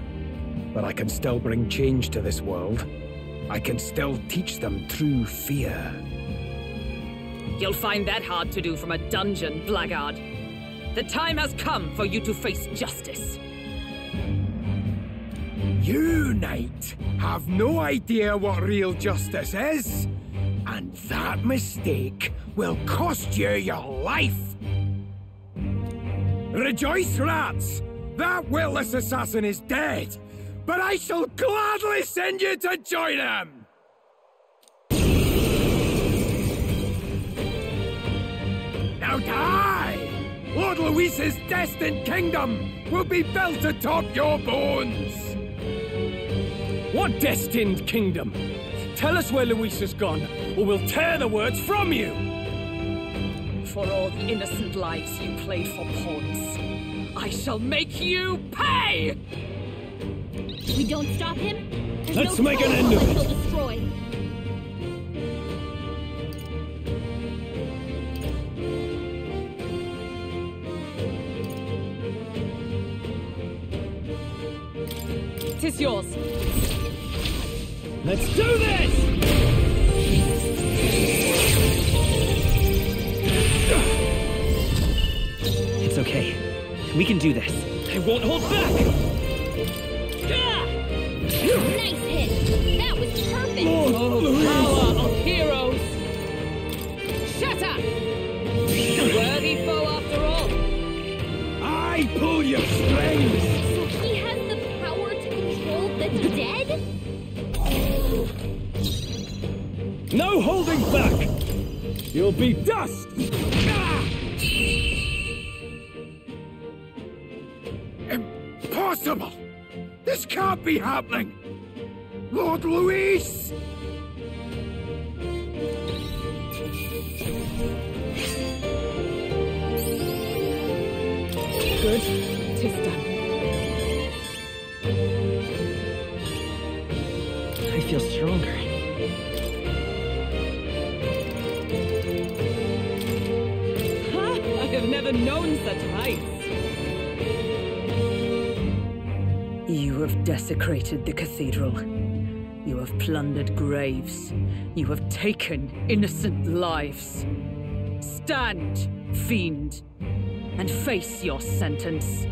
but I can still bring change to this world. I can still teach them true fear. You'll find that hard to do from a dungeon, blackguard. The time has come for you to face justice. You, Knight, have no idea what real justice is. And that mistake will cost you your life. Rejoice, rats! That witless assassin is dead, but I shall gladly send you to join him! Lord Louis's destined kingdom will be built atop your bones! What destined kingdom? Tell us where Louis has gone, or we'll tear the words from you! For all the innocent lives you played for pawns, I shall make you pay! We don't stop him? There's Let's no make an end of it. He'll destroy. Tis yours. Let's do this! It's okay. We can do this. I won't hold back! Nice hit. That was perfect. Oh, Power of heroes! Shut up! Worthy foe after all. I pull your strings! Dead? No holding back! You'll be dust! Impossible! This can't be happening! Lord Louis! Good. Never known such heights. You have desecrated the cathedral. You have plundered graves. You have taken innocent lives. Stand, fiend, and face your sentence.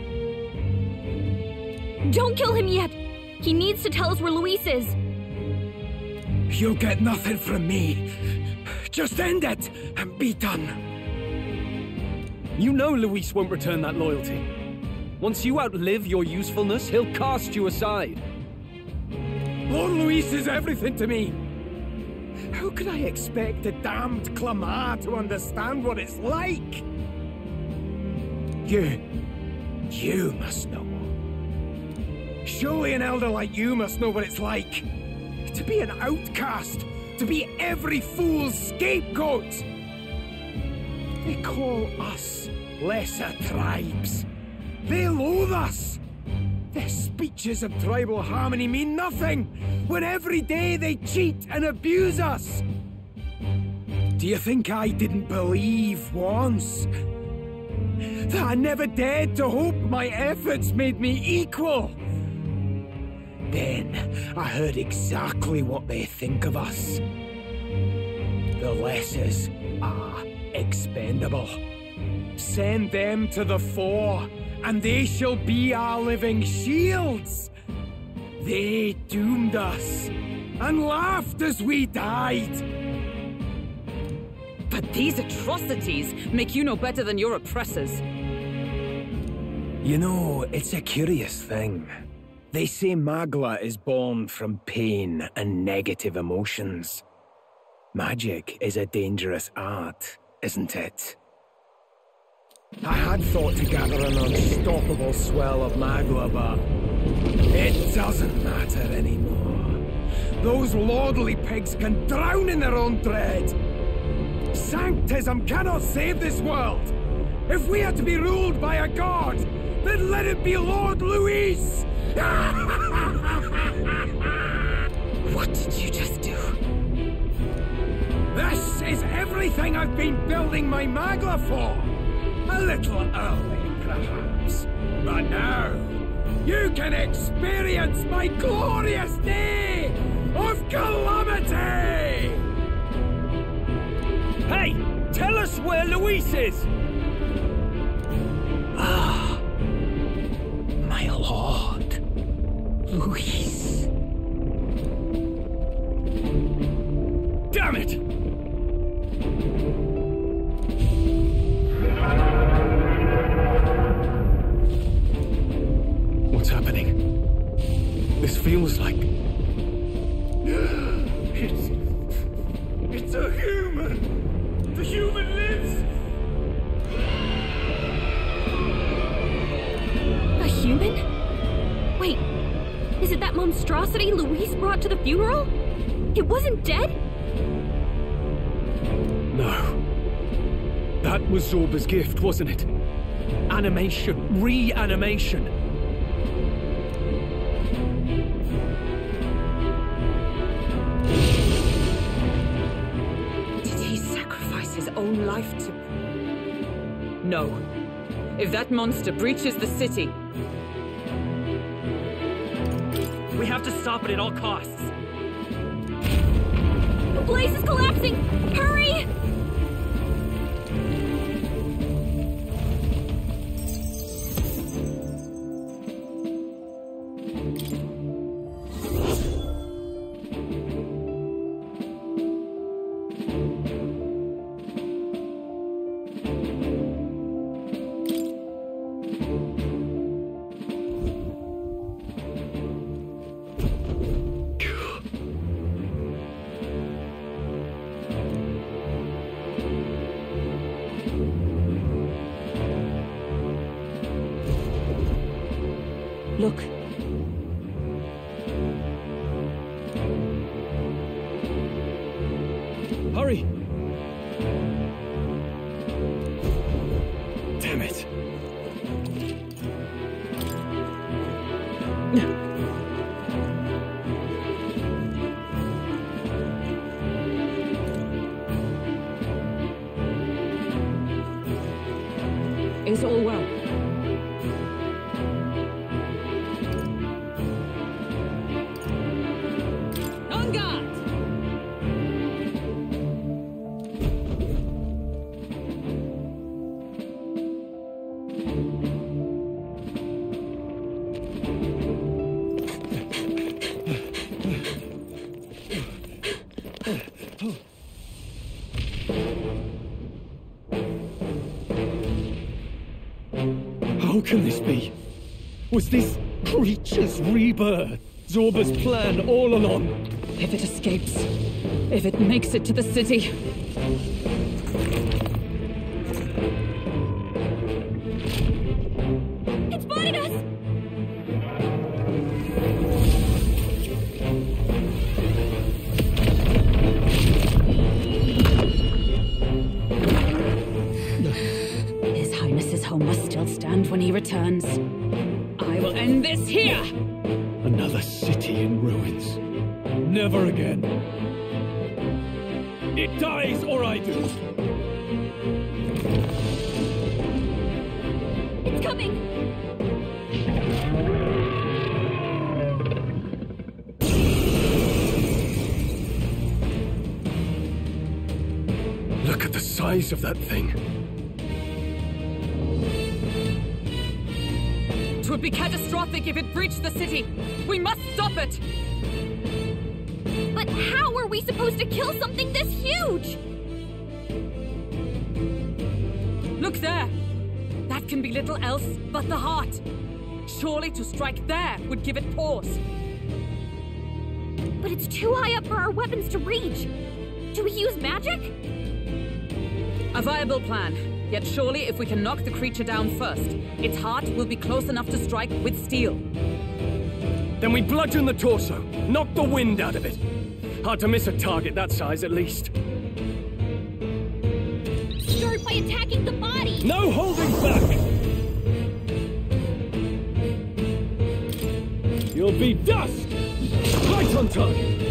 Don't kill him yet! He needs to tell us where Louis is. You'll get nothing from me. Just end it and be done. You know Louis won't return that loyalty. Once you outlive your usefulness, he'll cast you aside. Lord Louis is everything to me. How could I expect a damned Clemar to understand what it's like? You. You must know. Surely an elder like you must know what it's like. To be an outcast. To be every fool's scapegoat. They call us lesser tribes. They loathe us. Their speeches of tribal harmony mean nothing when every day they cheat and abuse us. Do you think I didn't believe once? That I never dared to hope my efforts made me equal? Then I heard exactly what they think of us. The lessers are expendable. Send them to the fore, and they shall be our living shields. They doomed us and laughed as we died. But these atrocities make you no better than your oppressors. You know, it's a curious thing. They say Magla is born from pain and negative emotions. Magic is a dangerous art, isn't it? I had thought to gather an unstoppable swell of Magla, but it doesn't matter anymore. Those lordly pigs can drown in their own dread. Sanctism cannot save this world. If we are to be ruled by a god, then let it be Lord Louis! what did you just do? This is everything I've been building my Magla for! A little early, perhaps. But now, you can experience my glorious day of calamity! Hey! Tell us where Louis is! Ah, my lord, Louis. Damn it! What's happening? This feels like... It's... It's a human! The human lives! A human? Wait, is it that monstrosity Louis brought to the funeral? It wasn't dead? No. That was Zorba's gift, wasn't it? Animation. Reanimation. Own life to... No. If that monster breaches the city... We have to stop it at all costs. The place is collapsing! Hurry! How can this be? Was this creature's rebirth Zorba's plan all along? If it escapes, if it makes it to the city, that thing. It would be catastrophic if it breached the city. We must stop it! But how are we supposed to kill something this huge? Look there! That can be little else but the heart. Surely to strike there would give it pause. But it's too high up for our weapons to reach. Do we use magic? A viable plan. Yet surely if we can knock the creature down first, its heart will be close enough to strike with steel. Then we bludgeon the torso, knock the wind out of it. Hard to miss a target that size, at least. Start by attacking the body! No holding back! You'll be dust! Right on target!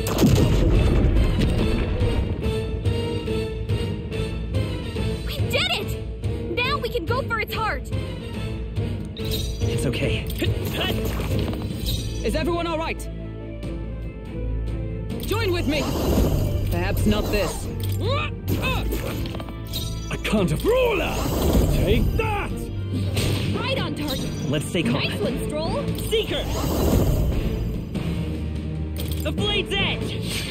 Is everyone all right? Join with me! Perhaps not this. I can't have ruler! Take that! Right on target! Let's stay calm. Nice one, Strohl! Seeker! The blade's edge!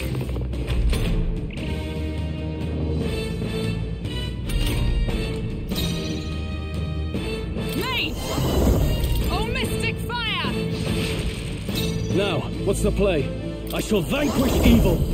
What's the play? I shall vanquish evil!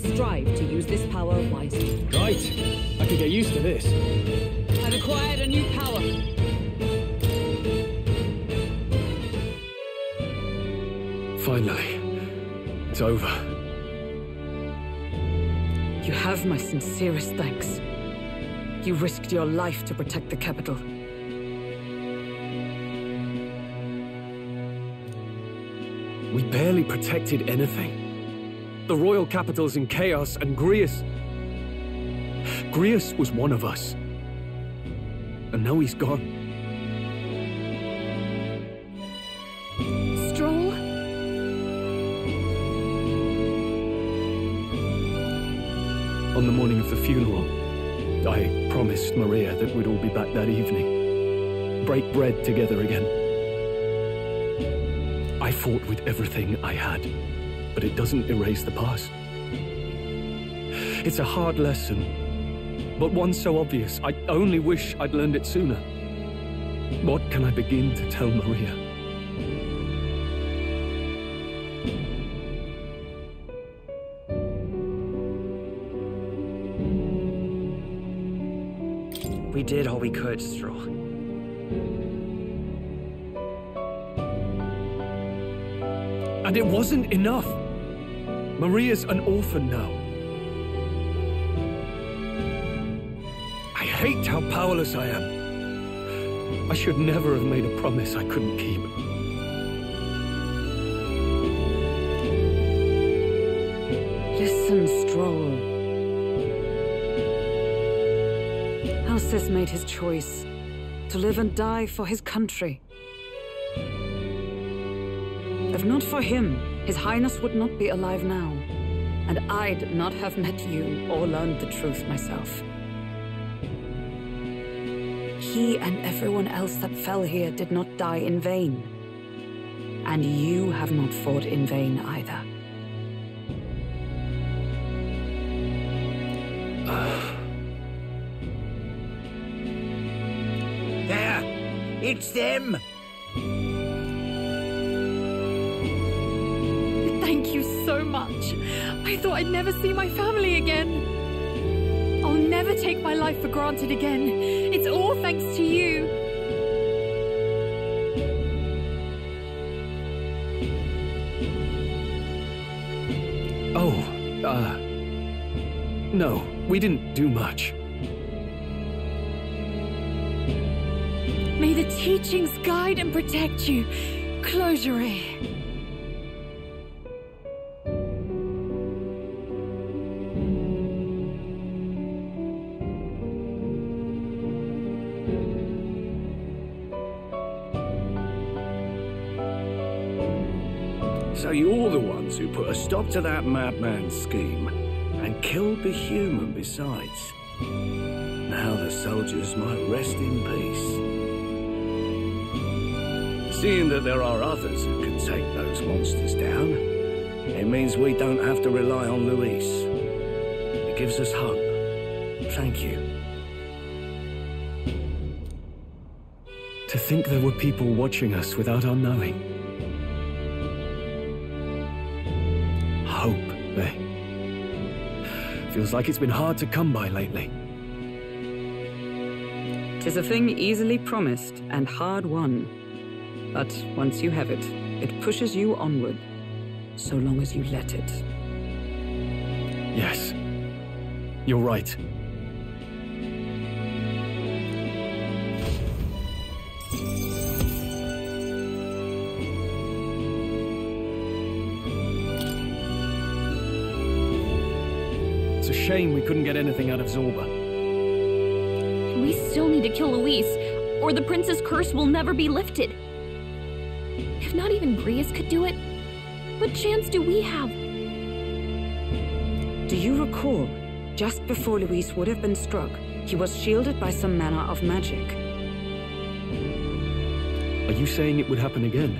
Shall strive to use this power wisely. Right. I can get used to this. I've acquired a new power. Finally. It's over. You have my sincerest thanks. You risked your life to protect the capital. We barely protected anything. The royal capital's in chaos, and Grius. Grius was one of us. And now he's gone. Strohl? On the morning of the funeral, I promised Maria that we'd all be back that evening. Break bread together again. I fought with everything I had, but it doesn't erase the past. It's a hard lesson, but one so obvious. I only wish I'd learned it sooner. What can I begin to tell Maria? We did all we could, Strohl. And it wasn't enough. Maria's an orphan now. I hate how powerless I am. I should never have made a promise I couldn't keep. Listen, Strohl. Alcis made his choice to live and die for his country. If not for him, His Highness would not be alive now, and I'd not have met you or learned the truth myself. He and everyone else that fell here did not die in vain. And you have not fought in vain either. There! It's them! I thought I'd never see my family again. I'll never take my life for granted again. It's all thanks to you. Oh, uh. No, we didn't do much. May the teachings guide and protect you. Closure. So you're the ones who put a stop to that madman's scheme and killed the human besides. Now the soldiers might rest in peace. Seeing that there are others who can take those monsters down, it means we don't have to rely on Louis. It gives us hope. Thank you. To think there were people watching us without our knowing. Like it's been hard to come by lately. Tis a thing easily promised and hard won. But once you have it, it pushes you onward, so long as you let it. Yes. You're right. Shame we couldn't get anything out of Zorba. We still need to kill Louis, or the prince's curse will never be lifted. If not even Grius could do it, what chance do we have? Do you recall, just before Louis would have been struck, he was shielded by some manner of magic? Are you saying it would happen again?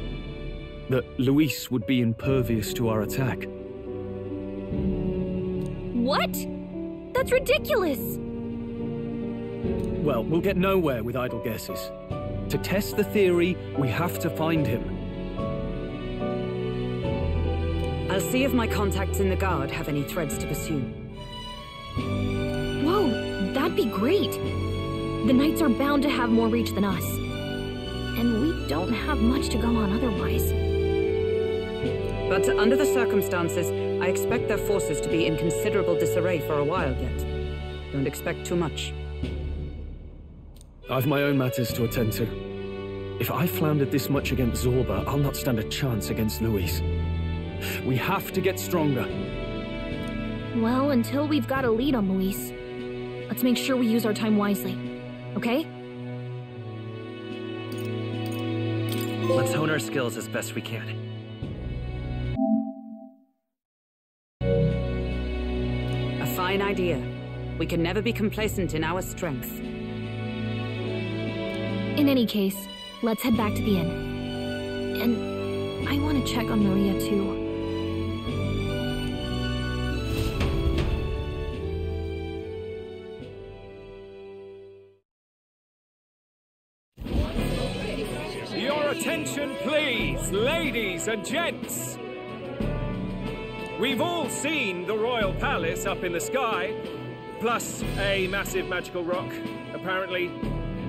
That Louis would be impervious to our attack? That's ridiculous! Well, we'll get nowhere with idle guesses. To test the theory, we have to find him. I'll see if my contacts in the Guard have any threads to pursue. Whoa, that'd be great! The Knights are bound to have more reach than us. And we don't have much to go on otherwise. But under the circumstances, I expect their forces to be in considerable disarray for a while yet. Don't expect too much. I've my own matters to attend to. If I floundered this much against Zorba, I'll not stand a chance against Louis. We have to get stronger. Well, until we've got a lead on Louis, let's make sure we use our time wisely. Okay? Let's hone our skills as best we can. idea. We can never be complacent in our strength. In any case, let's head back to the inn. And I want to check on Maria too. Your attention, please, ladies and gents. We've all seen the royal palace up in the sky, plus a massive magical rock, apparently.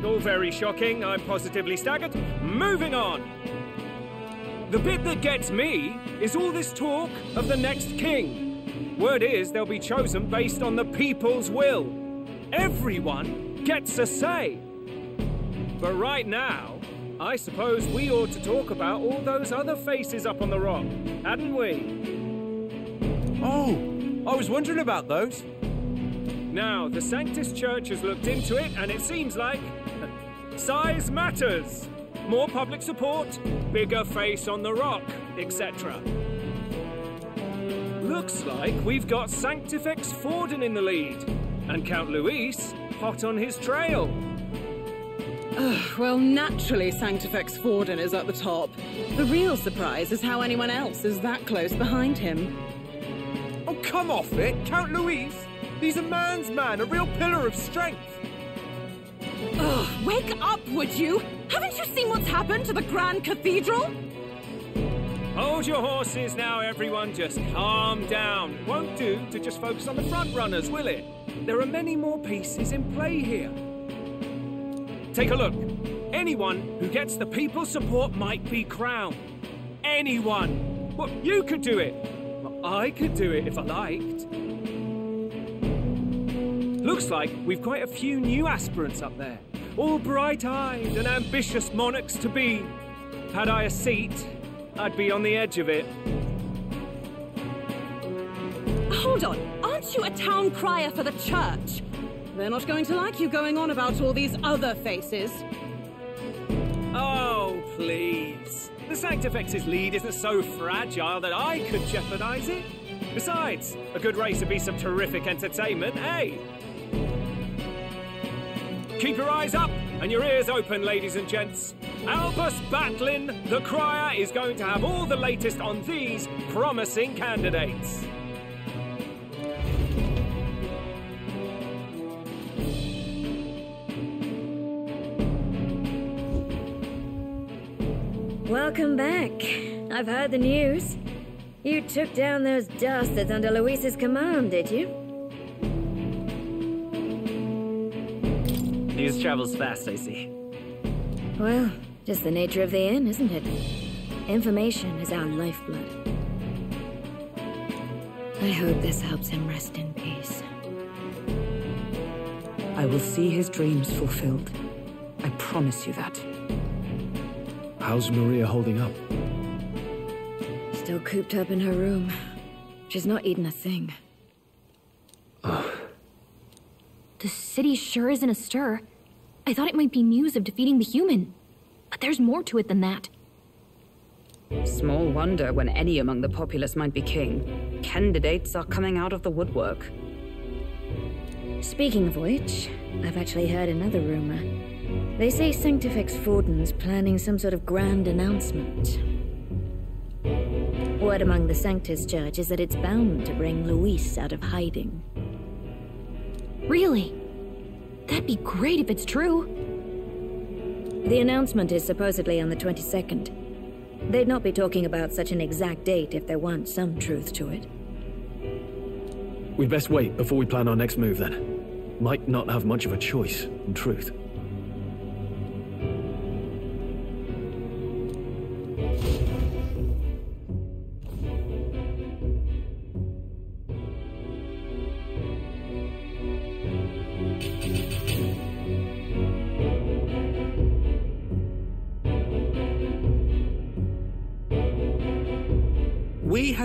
All very shocking, I'm positively staggered. Moving on! The bit that gets me is all this talk of the next king. Word is they'll be chosen based on the people's will. Everyone gets a say. But right now, I suppose we ought to talk about all those other faces up on the rock, hadn't we? Oh, I was wondering about those. Now, the Sanctus Church has looked into it, and it seems like size matters. More public support, bigger face on the rock, etc. Looks like we've got Sanctifex Forden in the lead, and Count Louis hot on his trail. Ugh, well, naturally, Sanctifex Forden is at the top. The real surprise is how anyone else is that close behind him. Oh, come off it, Count Louis! He's a man's man, a real pillar of strength. Ugh, wake up, would you? Haven't you seen what's happened to the Grand Cathedral? Hold your horses now, everyone. Just calm down. Won't do to just focus on the front runners, will it? There are many more pieces in play here. Take a look. Anyone who gets the people's support might be crowned. Anyone. Well, you could do it. I could do it if I liked. Looks like we've quite a few new aspirants up there. All bright-eyed and ambitious monarchs to be. Had I a seat, I'd be on the edge of it. Hold on, aren't you a town crier for the church? They're not going to like you going on about all these other faces. Oh, please. The Sanctifex's lead isn't so fragile that I could jeopardize it. Besides, a good race would be some terrific entertainment, eh? Keep your eyes up and your ears open, ladies and gents. Albus Batlin, the crier, is going to have all the latest on these promising candidates. Welcome back. I've heard the news. You took down those dastards under Louis's command, did you? News travels fast, I see. Well, just the nature of the inn, isn't it? Information is our lifeblood. I hope this helps him rest in peace. I will see his dreams fulfilled. I promise you that. How's Maria holding up? Still cooped up in her room. She's not eaten a thing. The city sure isn't astir. I thought it might be news of defeating the human. But there's more to it than that. Small wonder when any among the populace might be king. Candidates are coming out of the woodwork. Speaking of which, I've actually heard another rumor. They say Sanctifex Forden's planning some sort of grand announcement. Word among the Sanctus Church is that it's bound to bring Louis out of hiding. Really? That'd be great if it's true. The announcement is supposedly on the 22nd. They'd not be talking about such an exact date if there weren't some truth to it. We'd best wait before we plan our next move then. Might not have much of a choice, in truth.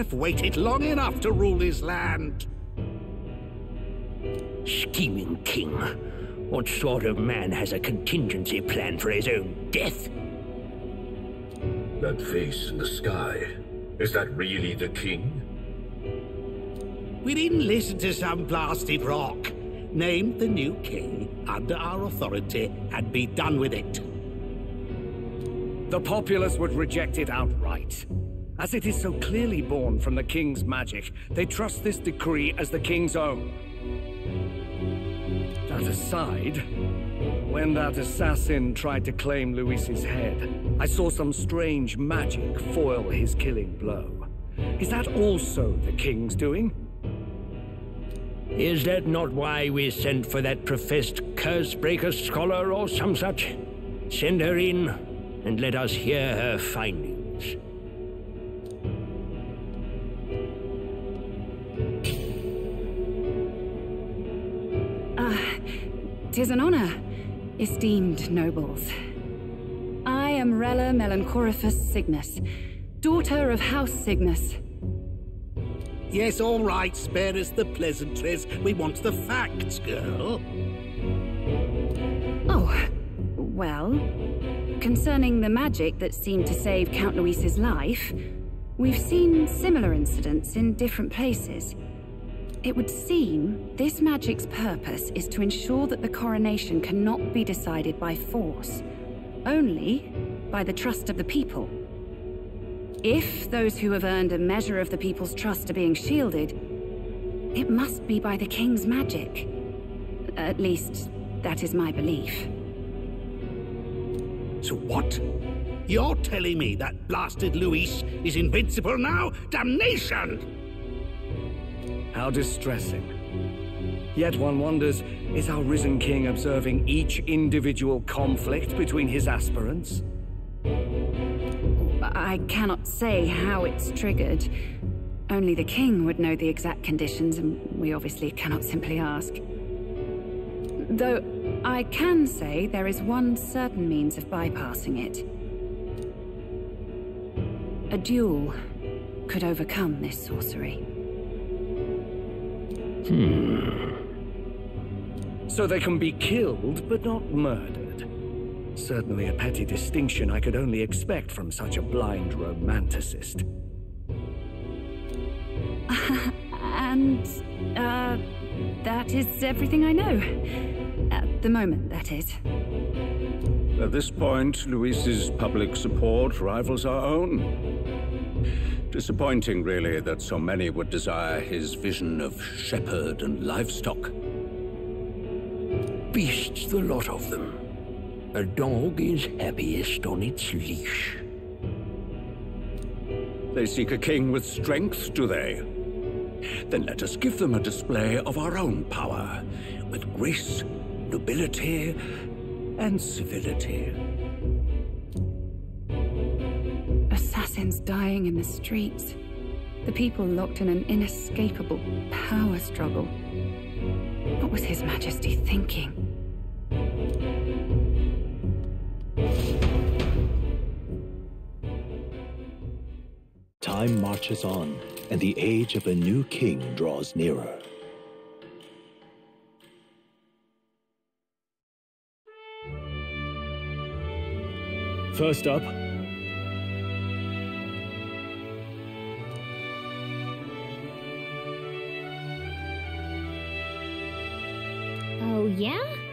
Have waited long enough to rule his land. Scheming king. What sort of man has a contingency plan for his own death? That face in the sky, is that really the king? We didn't listen to some blasted rock. Name the new king under our authority and be done with it. The populace would reject it outright. As it is so clearly born from the king's magic, they trust this decree as the king's own. That aside, When that assassin tried to claim Louis's head, I saw some strange magic foil his killing blow. Is that also the king's doing? Is that not why we sent for that professed curse-breaker scholar or some such? Send her in, and let us hear her findings. Tis an honor, esteemed nobles. I am Rella Melanchorophus Cygnus, daughter of House Cygnus. Yes, all right, spare us the pleasantries. We want the facts, girl. Oh, well, concerning the magic that seemed to save Count Louis's life, we've seen similar incidents in different places. It would seem this magic's purpose is to ensure that the coronation cannot be decided by force, only by the trust of the people. If those who have earned a measure of the people's trust are being shielded, it must be by the king's magic. At least, that is my belief. So what? You're telling me that blasted Louis is invincible now? Damnation! How distressing. Yet one wonders, is our risen king observing each individual conflict between his aspirants? I cannot say how it's triggered. Only the king would know the exact conditions, and we obviously cannot simply ask. Though I can say there is one certain means of bypassing it. A duel could overcome this sorcery. Hmm. So they can be killed, but not murdered. Certainly a petty distinction I could only expect from such a blind romanticist. and, uh, that is everything I know. At the moment, that is. At this point, Louis's public support rivals our own. Disappointing, really, that so many would desire his vision of shepherd and livestock. Beasts, the lot of them. A dog is happiest on its leash. They seek a king with strength, do they? Then let us give them a display of our own power, with grace, nobility, and civility. Assassins dying in the streets. The people locked in an inescapable power struggle. What was His Majesty thinking? Time marches on, and the age of a new king draws nearer. First up, Oh, yeah?